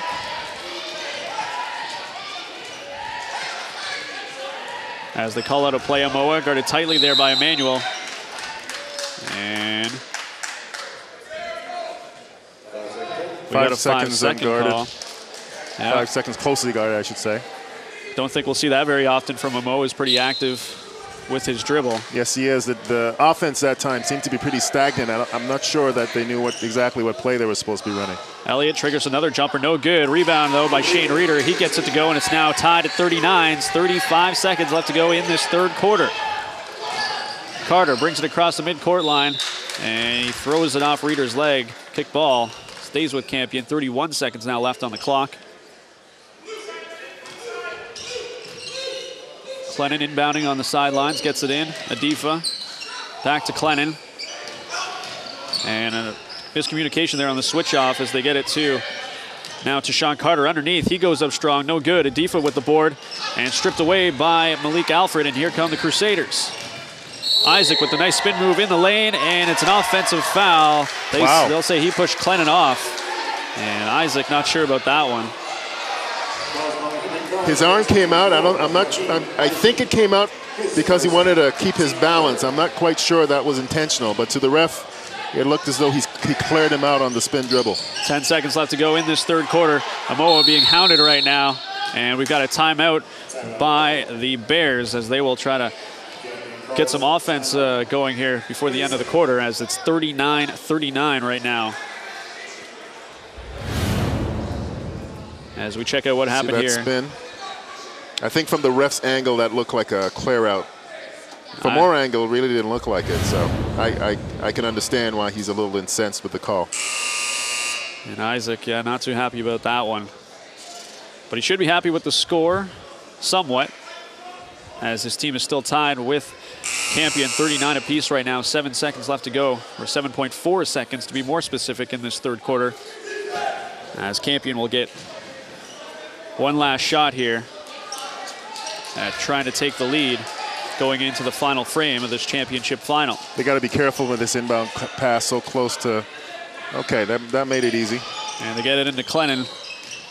as they call out a play. Amoa guarded tightly there by Emmanuel. Five seconds five unguarded. Call. Five seconds closely guarded, I should say. Don't think we'll see that very often from Amoa. Is pretty active with his dribble. Yes, he is. The, the offense that time seemed to be pretty stagnant. I'm not sure that they knew what exactly what play they were supposed to be running. Elliott triggers another jumper, no good. Rebound, though, by Shane Reeder. He gets it to go, and it's now tied at 39. 35 seconds left to go in this third quarter. Carter brings it across the midcourt line, and he throws it off Reeder's leg. Kick ball. Stays with Campion. 31 seconds now left on the clock. Clennon inbounding on the sidelines, gets it in. Adifa back to Clennon. And a miscommunication there on the switch off as they get it to Now to Sean Carter underneath. He goes up strong. No good. Adifa with the board and stripped away by Malik Alfred. And here come the Crusaders. Isaac with the nice spin move in the lane, and it's an offensive foul. They, wow. They'll say he pushed Clennon off. And Isaac not sure about that one. His arm came out. I don't. I'm not. I'm, I think it came out because he wanted to keep his balance. I'm not quite sure that was intentional, but to the ref, it looked as though he's, he cleared him out on the spin dribble. 10 seconds left to go in this third quarter. Amoa being hounded right now, and we've got a timeout by the Bears as they will try to get some offense uh, going here before the end of the quarter as it's 39-39 right now. As we check out what happened See that here. spin? I think from the ref's angle that looked like a clear out. From I- our angle, it really didn't look like it. So I, I, I can understand why he's a little incensed with the call. And Isaac, yeah, not too happy about that one. But he should be happy with the score, somewhat, as his team is still tied with Campion 39 apiece right now. Seven seconds left to go, or 7.4 seconds to be more specific in this third quarter. As Campion will get one last shot here at trying to take the lead going into the final frame of this championship final. They got to be careful with this inbound pass so close to. Okay, that, that made it easy. And they get it into Clennon.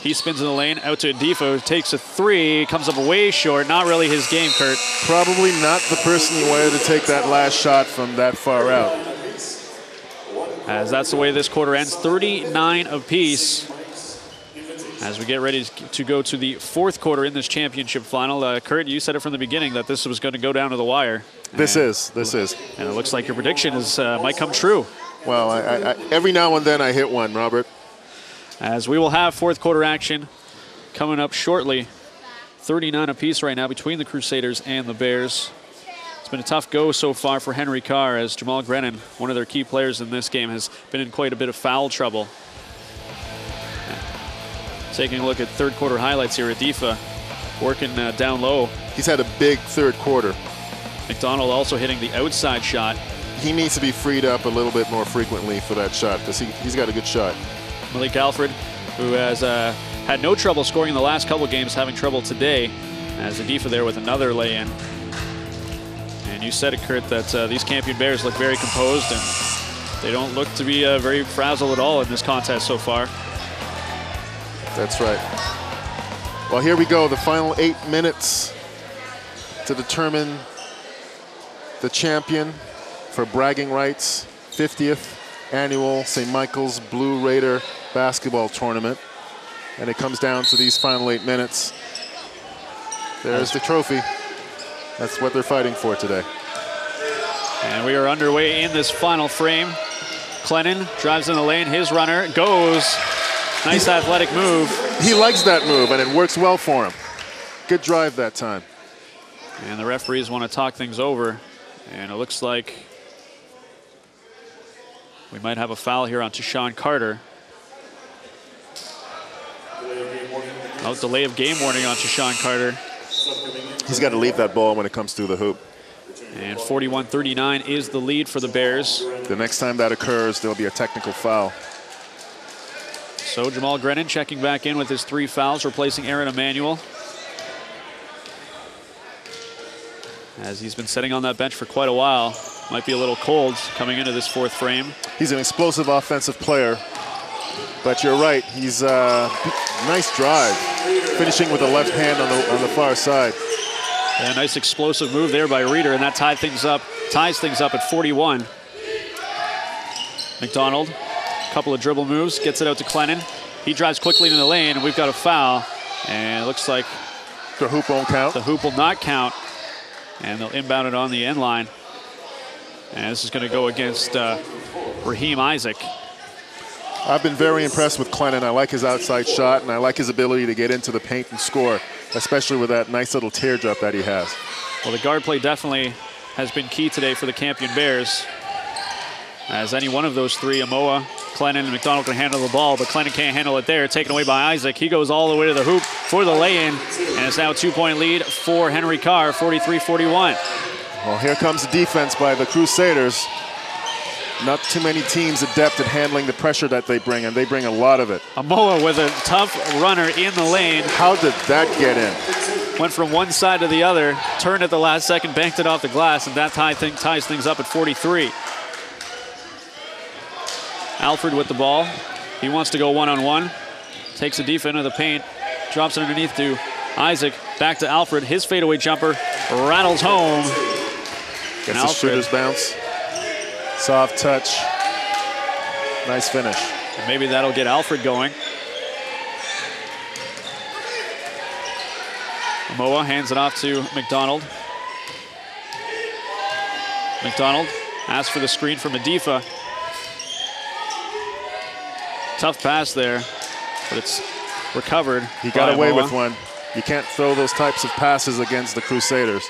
He spins in the lane, out to Defo, takes a three, comes up way short. Not really his game, Kurt. Probably not the person you wanted to take that last shot from that far out. As that's the way this quarter ends, 39 apiece. As we get ready to go to the fourth quarter in this championship final, uh, Kurt, you said it from the beginning that this was going to go down to the wire. This And- is, this is. And it looks like your prediction is uh, might come true. Well, I, I, every now and then I hit one, Robert. As we will have fourth quarter action coming up shortly. 39 apiece right now between the Crusaders and the Bears. It's been a tough go so far for Henry Carr as Jamal Grennan, one of their key players in this game, has been in quite a bit of foul trouble. Taking a look at third quarter highlights here, at Adifa working uh, down low. He's had a big third quarter. McDonald also hitting the outside shot. He needs to be freed up a little bit more frequently for that shot because he, he's got a good shot. Malik Alfred, who has uh, had no trouble scoring in the last couple games, having trouble today. As Adifa there with another lay-in. And you said it, Kurt, that uh, these Campion Bears look very composed and they don't look to be uh, very frazzled at all in this contest so far. That's right. Well, here we go. The final eight minutes to determine the champion for bragging rights, 50th annual St. Michael's Blue Raider basketball tournament. And it comes down to these final eight minutes. There's the trophy. That's what they're fighting for today. And we are underway in this final frame. Clennon drives in the lane. His runner goes. Nice athletic move. He likes that move, and it works well for him. Good drive that time. And the referees want to talk things over. And it looks like we might have a foul here on Tashawn Carter. Oh, delay of game warning on Tashawn Carter. He's got to leave that ball when it comes through the hoop. And 41-39 is the lead for the Bears. The next time that occurs, there'll be a technical foul. So Jamal Grennan checking back in with his three fouls, replacing Aaron Emanuel. As he's been sitting on that bench for quite a while. Might be a little cold coming into this fourth frame. He's an explosive offensive player, but you're right. He's uh, nice drive, finishing with the left hand on the on the far side. A nice explosive move there by Reeder, and that tied things up, ties things up at 41. McDonald, a couple of dribble moves, gets it out to Clennon. He drives quickly into the lane, and we've got a foul. And it looks like The hoop won't count. the hoop will not count, and they'll inbound it on the end line. And this is going to go against uh, Raheem Isaac. I've been very impressed with Clennon. I like his outside shot, and I like his ability to get into the paint and score, especially with that nice little teardrop that he has. Well, the guard play definitely has been key today for the Campion Bears. As any one of those three, Amoa, Clennon, and McDonald can handle the ball, but Clennon can't handle it there. Taken away by Isaac. He goes all the way to the hoop for the lay-in, and it's now a two-point lead for Henry Carr, 43-41. Well, here comes the defense by the Crusaders. not too many teams adept at handling the pressure that they bring, and they bring a lot of it. Amoa with a tough runner in the lane. How did that get in? Went from one side to the other, turned at the last second, banked it off the glass, and that tie thing, ties things up at 43. Alfred with the ball. He wants to go one-on-one. Takes a deep into the paint, drops it underneath to Isaac. Back to Alfred. His fadeaway jumper rattles home. Gets the shooter's bounce. Soft touch. Nice finish. And maybe that'll get Alfred going. Moa hands it off to McDonald. McDonald asks for the screen from Adifa. Tough pass there, but it's recovered. He got away Moa. with one. You can't throw those types of passes against the Crusaders.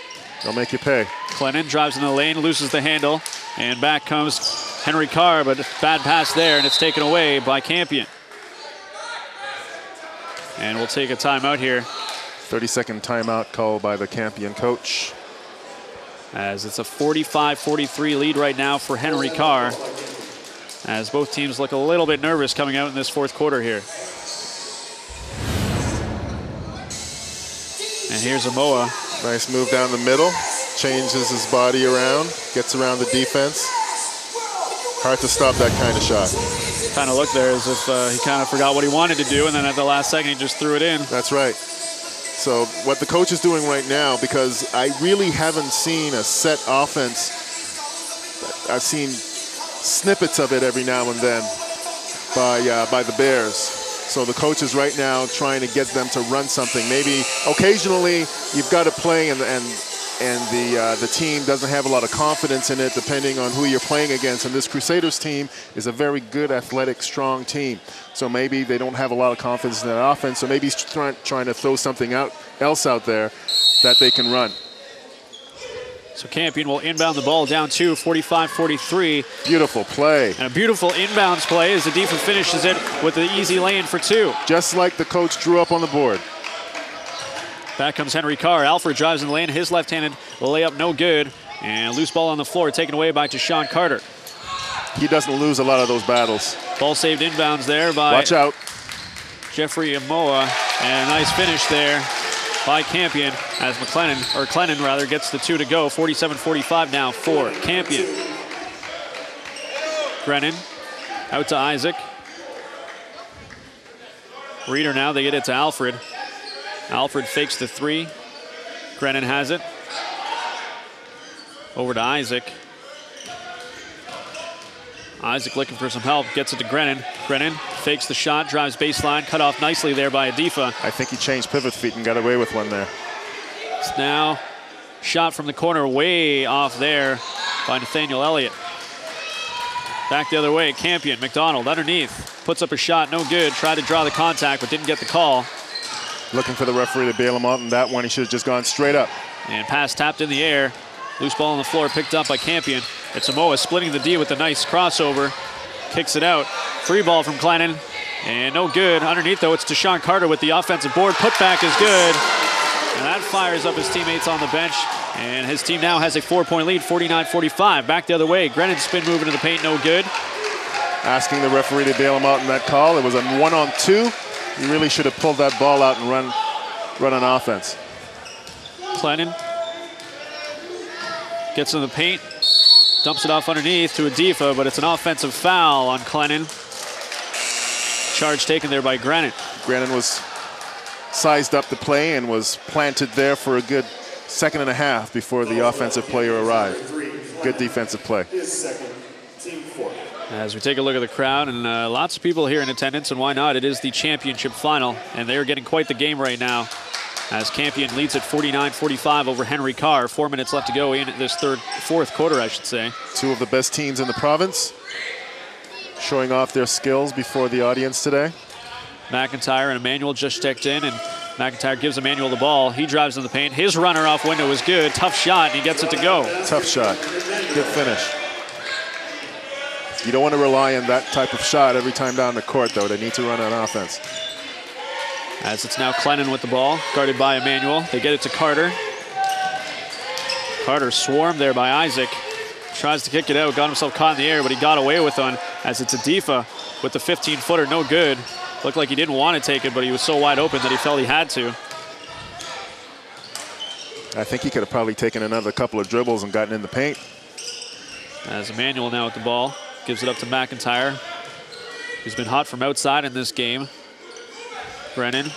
They'll make you pay. Clennon drives in the lane, loses the handle, and back comes Henry Carr, but bad pass there, and it's taken away by Campion. And we'll take a timeout here. 30 second timeout called by the Campion coach. As it's a 45 43 lead right now for Henry Carr, as both teams look a little bit nervous coming out in this fourth quarter here. And here's Amoa. Nice move down the middle. Changes his body around, gets around the defense. Hard to stop that kind of shot. Kind of looked there as if uh, he kind of forgot what he wanted to do, and then at the last second, he just threw it in. That's right. So what the coach is doing right now, because I really haven't seen a set offense. I've seen snippets of it every now and then by uh, by the Bears. So the coach is right now trying to get them to run something. Maybe occasionally you've got to play and and and the uh, the team doesn't have a lot of confidence in it, depending on who you're playing against. And this Crusaders team is a very good, athletic, strong team. So maybe they don't have a lot of confidence in that offense. So maybe he's trying trying to throw something out else out there that they can run. So Campion will inbound the ball down to 45-43. Beautiful play. And a beautiful inbounds play as the Adifa finishes it with the easy lay-in for two. Just like the coach drew up on the board. Back comes Henry Carr. Alfred drives in the lane. His left-handed layup no good. And loose ball on the floor taken away by Deshaun Carter. He doesn't lose a lot of those battles. Ball saved inbounds there by Watch out. Jeffrey Amoa. And a nice finish there by Campion as McLennan, or Clennon rather, gets the two to go. 47-45 now for Campion. Grennan out to Isaac. Reeder now, they get it to Alfred. Alfred fakes the three. Grennan has it. Over to Isaac. Isaac looking for some help, gets it to Grennan. Grennan fakes the shot, drives baseline, cut off nicely there by Adifa. I think he changed pivot feet and got away with one there. It's now shot from the corner way off there by Nathaniel Elliott. Back the other way, Campion, McDonald underneath, puts up a shot, no good. Tried to draw the contact, but didn't get the call. Looking for the referee to bail him out, and that one he should have just gone straight up. And pass tapped in the air. Loose ball on the floor, picked up by Campion. It's Amoa splitting the D with a nice crossover. Kicks it out. Free ball from Clennon. And no good. Underneath, though, it's Deshaun Carter with the offensive board. Putback is good. And that fires up his teammates on the bench. And his team now has a four-point lead, 49-45. Back the other way. Grennan spin move into the paint, no good. Asking the referee to bail him out in that call. It was a one-on-two. He really should have pulled that ball out and run, run on offense. Clennon Gets in the paint, dumps it off underneath to Adifa, but it's an offensive foul on Clennon. Charge taken there by Grennan. Grennan was sized up the play and was planted there for a good second and a half before the offensive player arrived. Good defensive play. As we take a look at the crowd, and uh, lots of people here in attendance, and why not? It is the championship final, and they are getting quite the game right now as Campion leads at 49-45 over Henry Carr. Four minutes left to go in this third, fourth quarter, I should say. Two of the best teams in the province showing off their skills before the audience today. McIntyre and Emmanuel just checked in, and McIntyre gives Emmanuel the ball. He drives in the paint. His runner off window is good. Tough shot, and he gets it to go. Tough shot. Good finish. You don't want to rely on that type of shot every time down the court, though. They need to run on offense. As it's now Clennon with the ball, guarded by Emmanuel. They get it to Carter. Carter swarmed there by Isaac. tries to kick it out, got himself caught in the air, but he got away with one as it's Adifa with the 15 footer, no good. Looked like he didn't want to take it, but he was so wide open that he felt he had to. I think he could have probably taken another couple of dribbles and gotten in the paint. As Emmanuel now with the ball, gives it up to McIntyre, who's been hot from outside in this game. Grennan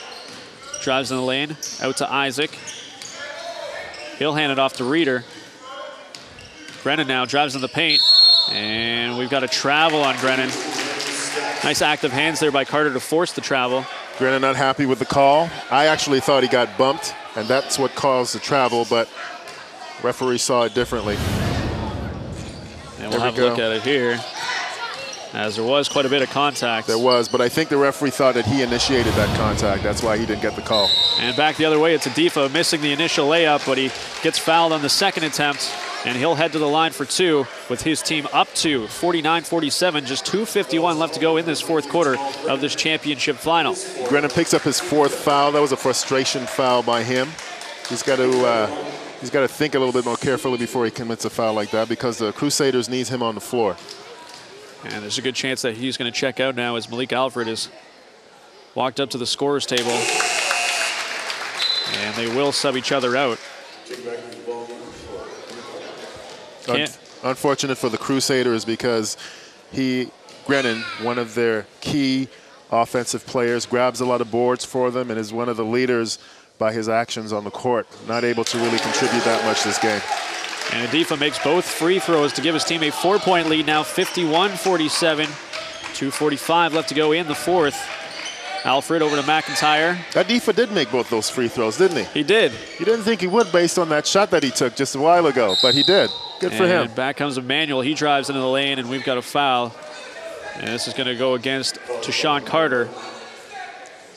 drives in the lane, out to Isaac. He'll hand it off to Reeder. Grennan now drives in the paint, and we've got a travel on Grennan. Nice active hands there by Carter to force the travel. Grennan not happy with the call. I actually thought he got bumped, and that's what caused the travel, but referee saw it differently. And we'll have we a look at it here, as there was quite a bit of contact. There was, but I think the referee thought that he initiated that contact. That's why he didn't get the call. And back the other way, it's Adifa missing the initial layup, but he gets fouled on the second attempt and he'll head to the line for two with his team up to 49-47. Just 2.51 left to go in this fourth quarter of this championship final. Grennan picks up his fourth foul. That was a frustration foul by him. He's got to uh, he's got to think a little bit more carefully before he commits a foul like that because the Crusaders needs him on the floor. And there's a good chance that he's going to check out now as Malik Alfred is walked up to the scorer's table. And they will sub each other out. Un unfortunate for the Crusaders because he, Grennan, one of their key offensive players, grabs a lot of boards for them and is one of the leaders by his actions on the court. Not able to really contribute that much this game. And Adifa makes both free throws to give his team a four-point lead now, 51-47. 2.45 left to go in the fourth. Alfred over to McIntyre. Adifa did make both those free throws, didn't he? He did. He didn't think he would based on that shot that he took just a while ago, but he did. Good for and him. back comes Emmanuel. He drives into the lane, and we've got a foul. And this is going to go against Sean Carter.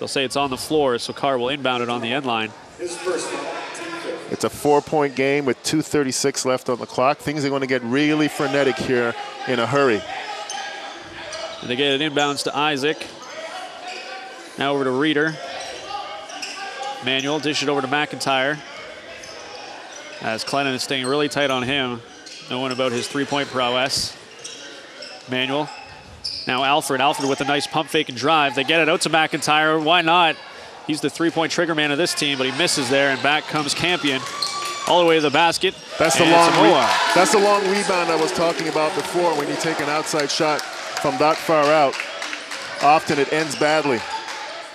They'll say it's on the floor, so Carr will inbound it on the end line. It's a four-point game with 2.36 left on the clock. Things are going to get really frenetic here in a hurry. And they get it inbounds to Isaac. Now over to Reeder. Manuel dish it over to McIntyre. As Clennon is staying really tight on him knowing about his three-point prowess. Manuel. Now Alfred. Alfred with a nice pump fake and drive. They get it out to McIntyre. Why not? He's the three-point trigger man of this team, but he misses there, and back comes Campion all the way to the basket. That's the long. that's the long rebound I was talking about before. When you take an outside shot from that far out, often it ends badly.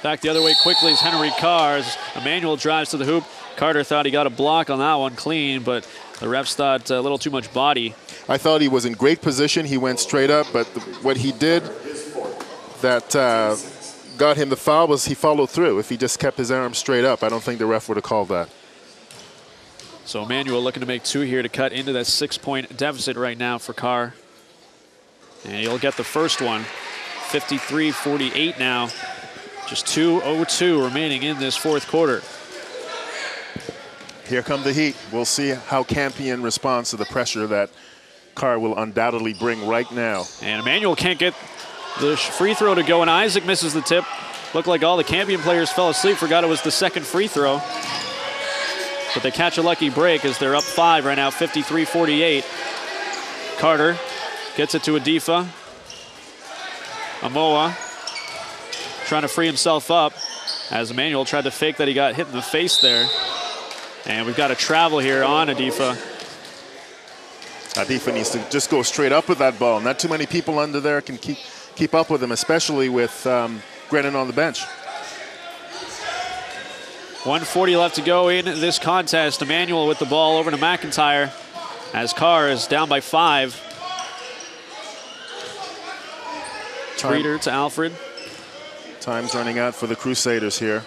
Back the other way quickly is Henry Cars. Emmanuel drives to the hoop. Carter thought he got a block on that one clean, but the refs thought uh, a little too much body. I thought he was in great position. He went straight up, but the, what he did that uh, got him the foul was he followed through. If he just kept his arm straight up, I don't think the ref would have called that. So Emmanuel looking to make two here to cut into that six-point deficit right now for Carr. And he'll get the first one. 53-48 now. Just 2.02 remaining in this fourth quarter. Here come the Heat. We'll see how Campion responds to the pressure that Carr will undoubtedly bring right now. And Emmanuel can't get the free throw to go, and Isaac misses the tip. Looked like all the Campion players fell asleep, forgot it was the second free throw. But they catch a lucky break as they're up five right now, 53-48. Carter gets it to Adifa. Amoa trying to free himself up as Emmanuel tried to fake that he got hit in the face there. And we've got a travel here on Adifa. Adifa needs to just go straight up with that ball. Not too many people under there can keep keep up with him, especially with um, Grennan on the bench. 140 left to go in this contest. Emmanuel with the ball over to McIntyre as Carr is down by five. Reeder to Alfred. Time's running out for the Crusaders here.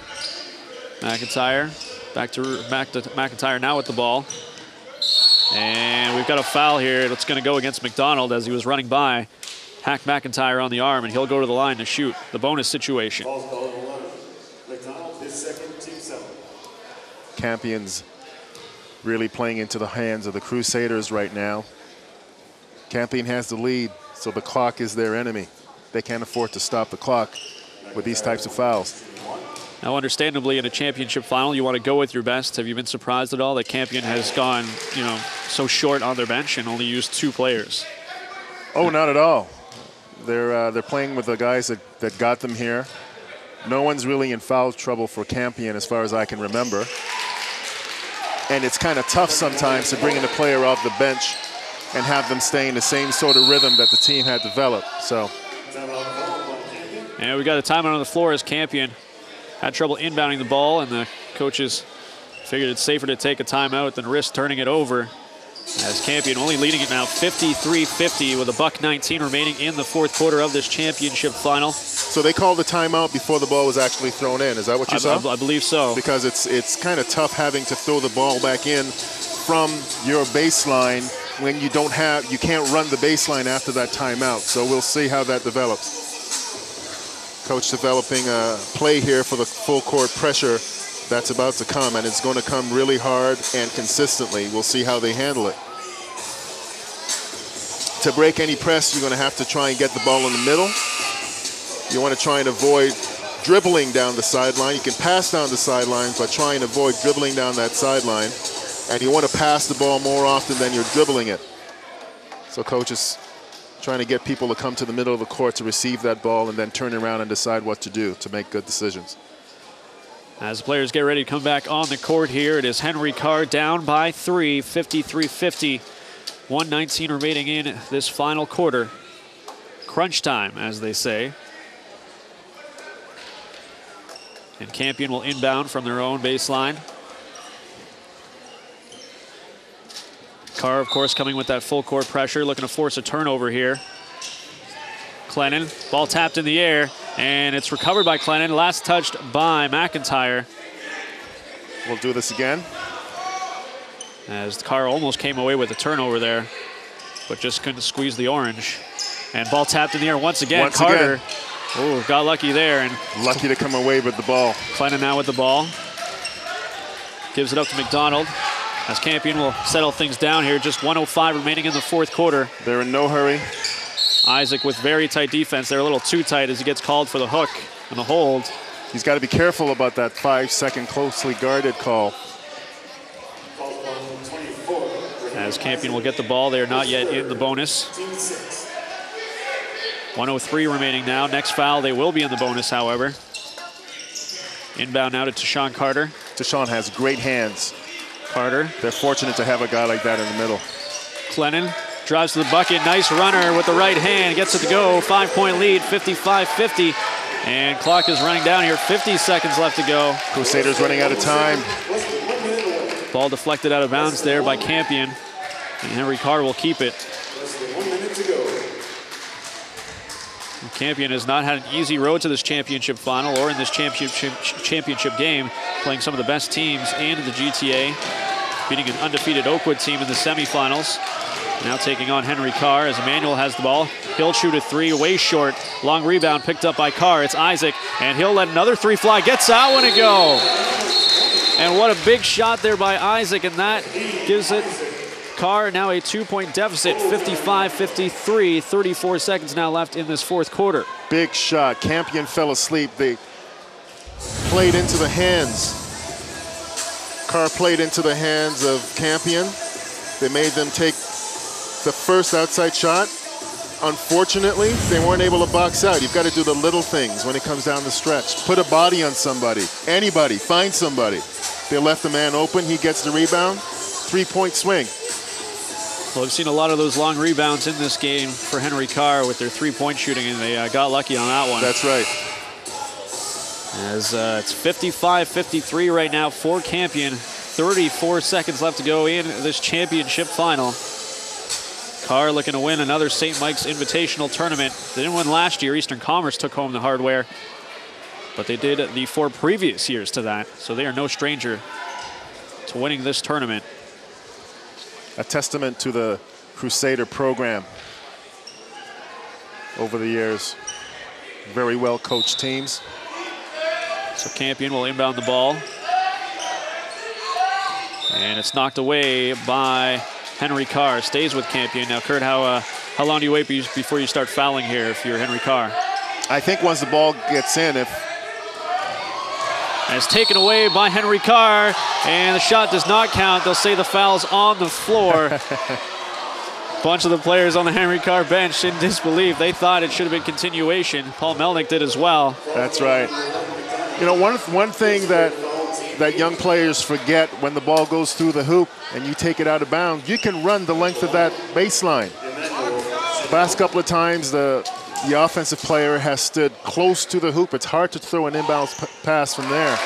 McIntyre Back to back to McIntyre now with the ball. And we've got a foul here that's going to go against McDonald as he was running by. Hack McIntyre on the arm, and he'll go to the line to shoot the bonus situation. Campions really playing into the hands of the Crusaders right now. Campion has the lead, so the clock is their enemy. They can't afford to stop the clock with these types of fouls. Now, understandably, in a championship final, you want to go with your best. Have you been surprised at all that Campion has gone, you know, so short on their bench and only used two players? Oh, not at all. They're uh, they're playing with the guys that, that got them here. No one's really in foul trouble for Campion as far as I can remember. And it's kind of tough sometimes to bring in a player off the bench and have them stay in the same sort of rhythm that the team had developed. So. And we got a timeout on the floor as Campion had trouble inbounding the ball, and the coaches figured it's safer to take a timeout than risk turning it over. As Campion only leading it now 53-50 with a buck 19 remaining in the fourth quarter of this championship final. So they called the timeout before the ball was actually thrown in. Is that what you I, saw? I, I believe so. Because it's it's kind of tough having to throw the ball back in from your baseline when you don't have you can't run the baseline after that timeout. So we'll see how that develops. Coach developing a play here for the full court pressure that's about to come, and it's going to come really hard and consistently. We'll see how they handle it. To break any press, you're going to have to try and get the ball in the middle. You want to try and avoid dribbling down the sideline. You can pass down the sidelines, but try and avoid dribbling down that sideline. And you want to pass the ball more often than you're dribbling it. So coach is trying to get people to come to the middle of the court to receive that ball and then turn around and decide what to do to make good decisions. As players get ready to come back on the court here, it is Henry Carr down by three, 53-50. 119 remaining in this final quarter. Crunch time, as they say. And Campion will inbound from their own baseline. Carr, of course, coming with that full court pressure, looking to force a turnover here. Clennon, ball tapped in the air, and it's recovered by Clennon. Last touched by McIntyre. We'll do this again. As Carr almost came away with a turnover there, but just couldn't squeeze the orange. And ball tapped in the air once again. Once Carter, again. oh, got lucky there. And Lucky to come away with the ball. Clennon now with the ball. Gives it up to McDonald. As Campion will settle things down here. Just 105 remaining in the fourth quarter. They're in no hurry. Isaac with very tight defense. They're a little too tight as he gets called for the hook and the hold. He's got to be careful about that five-second closely guarded call. As Campion will get the ball, they are not yet in the bonus. 103 remaining now. Next foul, they will be in the bonus, however. Inbound now to Tashawn Carter. Tashawn has great hands. Carter. They're fortunate to have a guy like that in the middle. Clennon drives to the bucket. Nice runner with the right hand. Gets it to go. Five-point lead, 55-50. And clock is running down here. 50 seconds left to go. Crusaders running out of time. Ball deflected out of bounds there by Campion. And Henry Carr will keep it. Campion has not had an easy road to this championship final or in this championship championship game, playing some of the best teams in the GTA, beating an undefeated Oakwood team in the semifinals. Now taking on Henry Carr as Emmanuel has the ball. He'll shoot a three, way short. Long rebound picked up by Carr. It's Isaac, and he'll let another three fly. Gets out when it go. And what a big shot there by Isaac, and that gives it Carr now a two-point deficit, 55-53, 34 seconds now left in this fourth quarter. Big shot. Campion fell asleep. They played into the hands. Carr played into the hands of Campion. They made them take the first outside shot. Unfortunately, they weren't able to box out. You've got to do the little things when it comes down the stretch. Put a body on somebody, anybody, find somebody. They left the man open. He gets the rebound. Three-point swing. Well, we've seen a lot of those long rebounds in this game for Henry Carr with their three-point shooting, and they uh, got lucky on that one. That's right. As uh, it's 55-53 right now for Campion. 34 seconds left to go in this championship final. Carr looking to win another St. Mike's Invitational Tournament. They didn't win last year. Eastern Commerce took home the hardware. But they did the four previous years to that. So they are no stranger to winning this tournament. A testament to the Crusader program over the years. Very well coached teams. So Campion will inbound the ball. And it's knocked away by Henry Carr. Stays with Campion. Now, Kurt, how, uh, how long do you wait before you start fouling here if you're Henry Carr? I think once the ball gets in, if And it's taken away by Henry Carr, and the shot does not count. They'll say the foul's on the floor. bunch of the players on the Henry Carr bench in disbelief. They thought it should have been continuation. Paul Melnick did as well. That's right. You know, one one thing that that young players forget when the ball goes through the hoop and you take it out of bounds, you can run the length of that baseline. The Last couple of times, the the offensive player has stood close to the hoop. It's hard to throw an inbounds pass from there.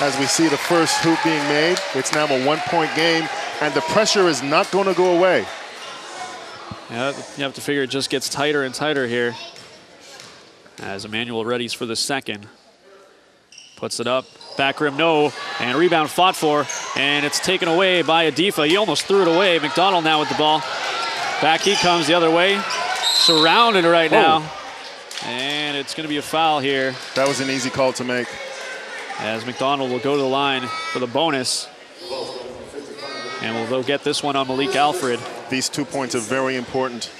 As we see the first hoop being made, it's now a one-point game, and the pressure is not going to go away. Yeah, you have to figure it just gets tighter and tighter here. As Emmanuel readies for the second. Puts it up, back rim, no, and rebound fought for, and it's taken away by Adifa. He almost threw it away. McDonald now with the ball. Back he comes the other way, surrounded right now. Oh. And it's going to be a foul here. That was an easy call to make. As McDonald will go to the line for the bonus. And we'll, they'll get this one on Malik Alfred. These two points are very important.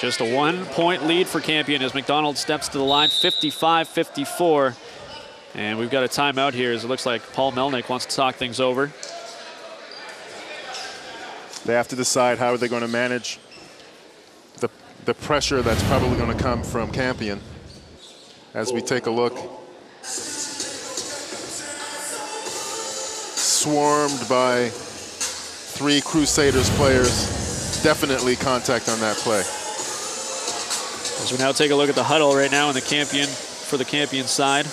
Just a one point lead for Campion as McDonald steps to the line, 55 54. And we've got a timeout here as it looks like Paul Melnick wants to talk things over. They have to decide how are they're going to manage the, pressure that's probably going to come from Campion as we take a look. Swarmed by three Crusaders players. Definitely contact on that play. As we now take a look at the huddle right now in the Campion for the Campion side.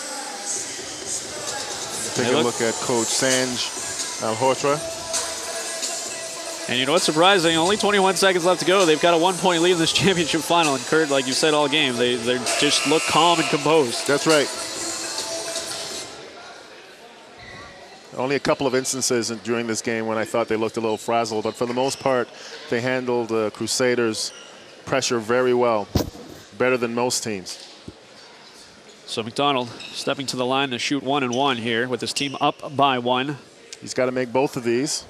Take a look. look at Coach Sanj Malhotra. And you know what's surprising? Only 21 seconds left to go. They've got a one-point lead in this championship final. And Kurt, like you said all game, they they just look calm and composed. That's right. Only a couple of instances during this game when I thought they looked a little frazzled, but for the most part, they handled the uh, Crusaders' pressure very well, better than most teams. So McDonald stepping to the line to shoot one and one here with his team up by one. He's got to make both of these.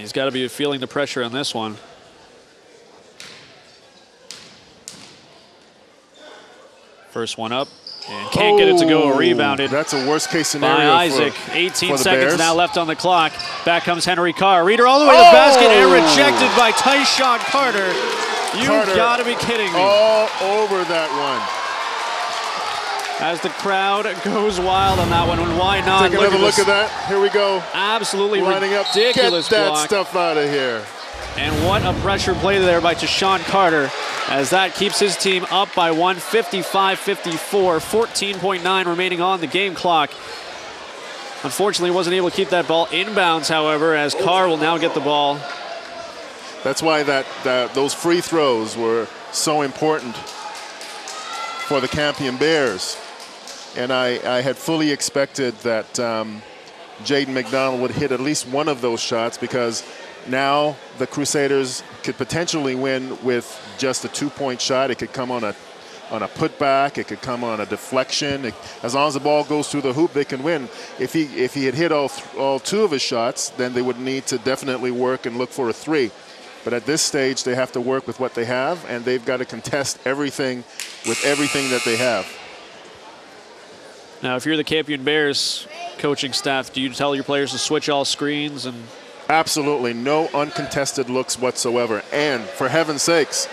He's got to be feeling the pressure on this one. First one up. And can't oh, get it to go. Oh, Rebounded. That's a worst case scenario. By Isaac. For, 18 for seconds Bears. now left on the clock. Back comes Henry Carr. Reeder all the way to the oh! basket and rejected by Tashawn Carter. You've gotta be kidding me. All over that one. As the crowd goes wild on that one, and why not? Take another look, look at that. Here we go. Absolutely Lining ridiculous up. Get that block. stuff out of here. And what a pressure play there by Tashawn Carter as that keeps his team up by one, 55-54, 14.9 remaining on the game clock. Unfortunately, wasn't able to keep that ball inbounds, however, as Carr will now get the ball. That's why that, that those free throws were so important for the Campion Bears. And I, I had fully expected that um, Jaden McDonald would hit at least one of those shots because now the Crusaders could potentially win with just a two-point shot. It could come on a on a putback. It could come on a deflection. It, as long as the ball goes through the hoop, they can win. If he if he had hit all all two of his shots, then they would need to definitely work and look for a three. But at this stage, they have to work with what they have, and they've got to contest everything with everything that they have. Now, if you're the Campion Bears coaching staff, do you tell your players to switch all screens and? Absolutely, no uncontested looks whatsoever. And for heaven's sakes,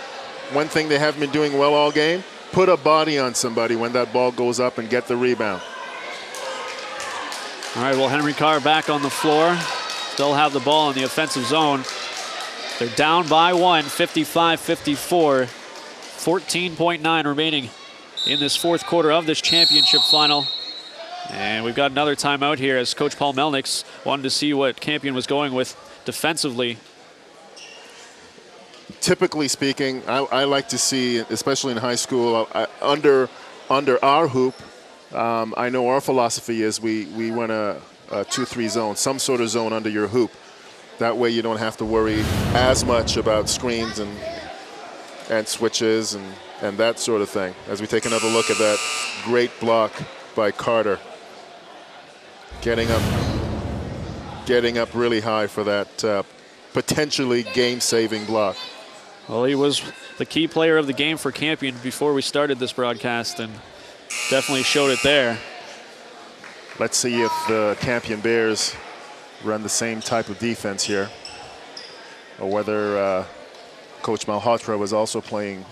one thing they haven't been doing well all game: put a body on somebody when that ball goes up and get the rebound. All right, well, Henry Carr back on the floor. Still have the ball in the offensive zone. They're down by one, 55-54. 14.9 remaining in this fourth quarter of this championship final. And we've got another timeout here as Coach Paul Melnick wanted to see what Campion was going with defensively. Typically speaking, I, I like to see, especially in high school, I, under under our hoop, um, I know our philosophy is we, we want a, a 2-3 zone, some sort of zone under your hoop. That way you don't have to worry as much about screens and and switches and, and that sort of thing. As we take another look at that great block by Carter. Getting up, getting up really high for that uh, potentially game-saving block. Well, he was the key player of the game for Campion before we started this broadcast, and definitely showed it there. Let's see if the Campion Bears run the same type of defense here, or whether uh, Coach Malhotra was also playing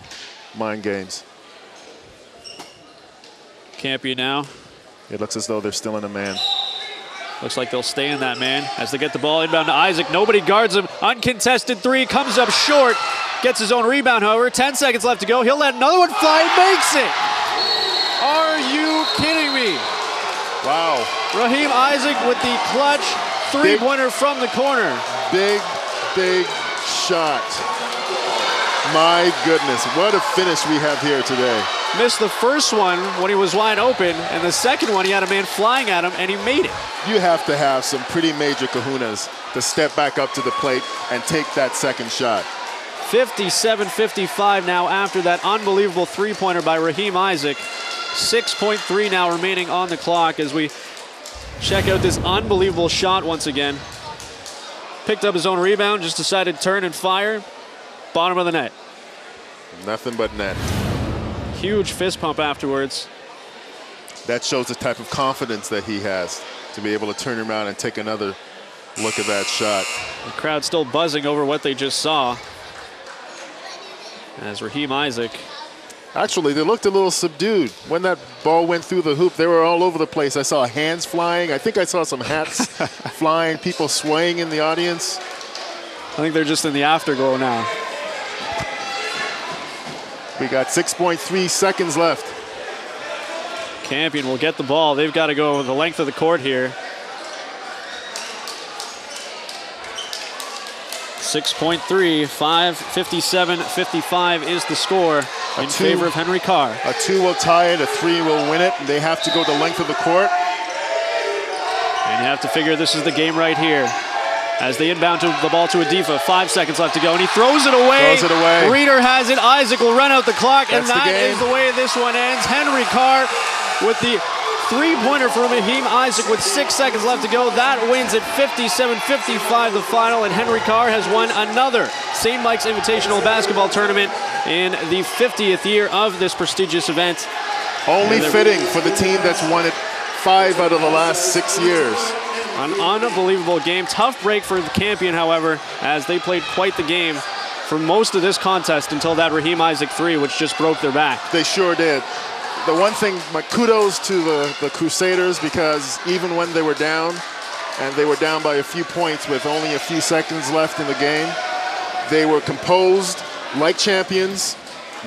mind games. Campion now. It looks as though they're still in a man. Looks like they'll stay in that man as they get the ball inbound to Isaac. Nobody guards him. Uncontested three comes up short. Gets his own rebound, however. 10 seconds left to go. He'll let another one fly and makes it. Are you kidding me? Wow. Raheem Isaac with the clutch three-pointer from the corner. Big, big shot. My goodness, what a finish we have here today. Missed the first one when he was wide open, and the second one he had a man flying at him, and he made it. You have to have some pretty major kahunas to step back up to the plate and take that second shot. 57-55 now after that unbelievable three-pointer by Raheem Isaac. 6.3 now remaining on the clock as we check out this unbelievable shot once again. Picked up his own rebound, just decided to turn and fire. Bottom of the net. Nothing but net. Huge fist pump afterwards. That shows the type of confidence that he has to be able to turn around and take another look at that shot. The crowd still buzzing over what they just saw. As Raheem Isaac Actually, they looked a little subdued. When that ball went through the hoop, they were all over the place. I saw hands flying. I think I saw some hats flying, people swaying in the audience. I think they're just in the afterglow now. We got 6.3 seconds left. Campion will get the ball. They've got to go the length of the court here. 6.3, 5, 57, 55 is the score A in two. favor of Henry Carr. A two will tie it, a three will win it. They have to go the length of the court. And you have to figure this is the game right here. As they inbound to the ball to Adifa, five seconds left to go, and he throws it away. Throws it away. Reeder has it. Isaac will run out the clock, and That's the that game. is the way this one ends. Henry Carr with the three-pointer for Raheem Isaac with six seconds left to go. That wins at 57-55 the final, and Henry Carr has won another St. Mike's Invitational Basketball Tournament in the 50th year of this prestigious event. Only fitting for the team that's won it five out of the last six years. An unbelievable game. Tough break for the Campion, however, as they played quite the game for most of this contest until that Raheem Isaac three, which just broke their back. They sure did. The one thing, my kudos to the, the Crusaders because even when they were down, and they were down by a few points with only a few seconds left in the game, they were composed like champions.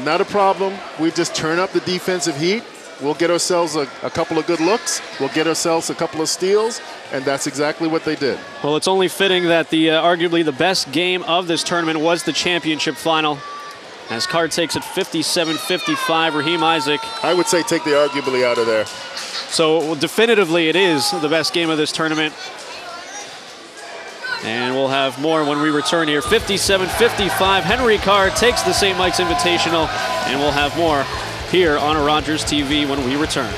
Not a problem. We just turn up the defensive heat. We'll get ourselves a, a couple of good looks. We'll get ourselves a couple of steals, and that's exactly what they did. Well, it's only fitting that the uh, arguably the best game of this tournament was the championship final. As Carr takes it 57-55, Raheem Isaac. I would say take the arguably out of there. So definitively, it is the best game of this tournament. And we'll have more when we return here. 57-55, Henry Carr takes the St. Mike's Invitational, and we'll have more here on a Rogers TV when we return.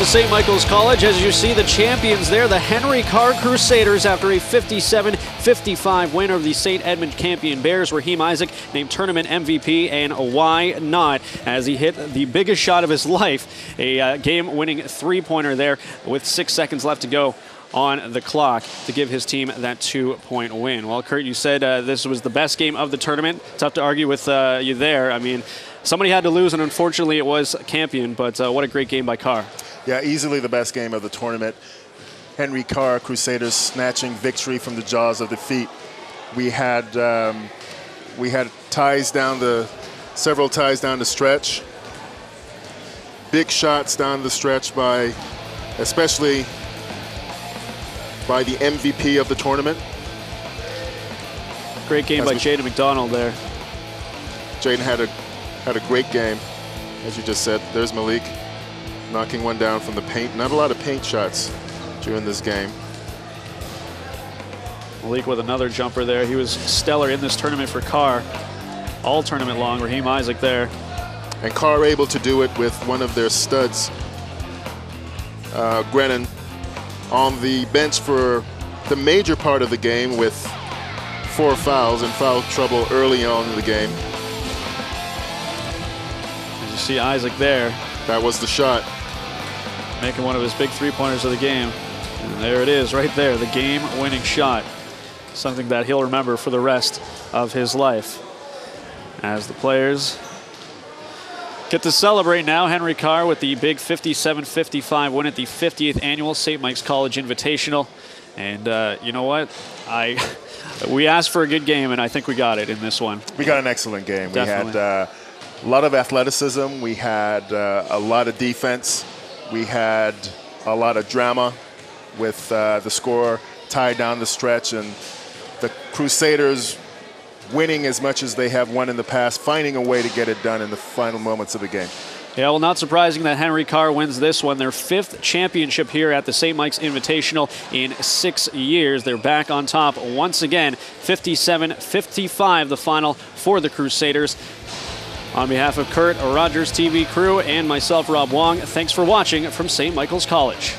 To St. Michael's College as you see the champions there, the Henry Carr Crusaders, after a 57 55 win over the St. Edmund Campion Bears. Raheem Isaac named tournament MVP, and why not? As he hit the biggest shot of his life, a uh, game winning three pointer there with six seconds left to go on the clock to give his team that two point win. Well, Kurt, you said uh, this was the best game of the tournament. Tough to argue with uh, you there. I mean, somebody had to lose, and unfortunately it was Campion, but uh, what a great game by Carr. Yeah, easily the best game of the tournament. Henry Carr, Crusaders snatching victory from the jaws of defeat. We had um, we had ties down the several ties down the stretch. Big shots down the stretch by, especially by the MVP of the tournament. Great game As by Jaden McDonald there. Jaden had a had a great game, as you just said. There's Malik knocking one down from the paint. Not a lot of paint shots during this game. Malik with another jumper there. He was stellar in this tournament for Carr. All tournament long, Raheem Isaac there. And Carr able to do it with one of their studs, uh, Grennan, on the bench for the major part of the game with four fouls and foul trouble early on in the game. As you see Isaac there, That was the shot. Making one of his big three pointers of the game. And there it is, right there, the game winning shot. Something that he'll remember for the rest of his life. As the players get to celebrate now, Henry Carr with the big 57 55 win at the 50th annual St. Mike's College Invitational. And uh, you know what? I we asked for a good game, and I think we got it in this one. We got an excellent game. Definitely. We had uh, a lot of athleticism. We had uh, a lot of defense. We had a lot of drama with uh, the score tied down the stretch and the Crusaders winning as much as they have won in the past, finding a way to get it done in the final moments of the game. Yeah, well, not surprising that Henry Carr wins this one. Their fifth championship here at the St. Mike's Invitational in six years. They're back on top once again, 57 55, the final for the Crusaders. On behalf of Kurt, Rogers TV crew, and myself, Rob Wong, thanks for watching from St. Michael's College.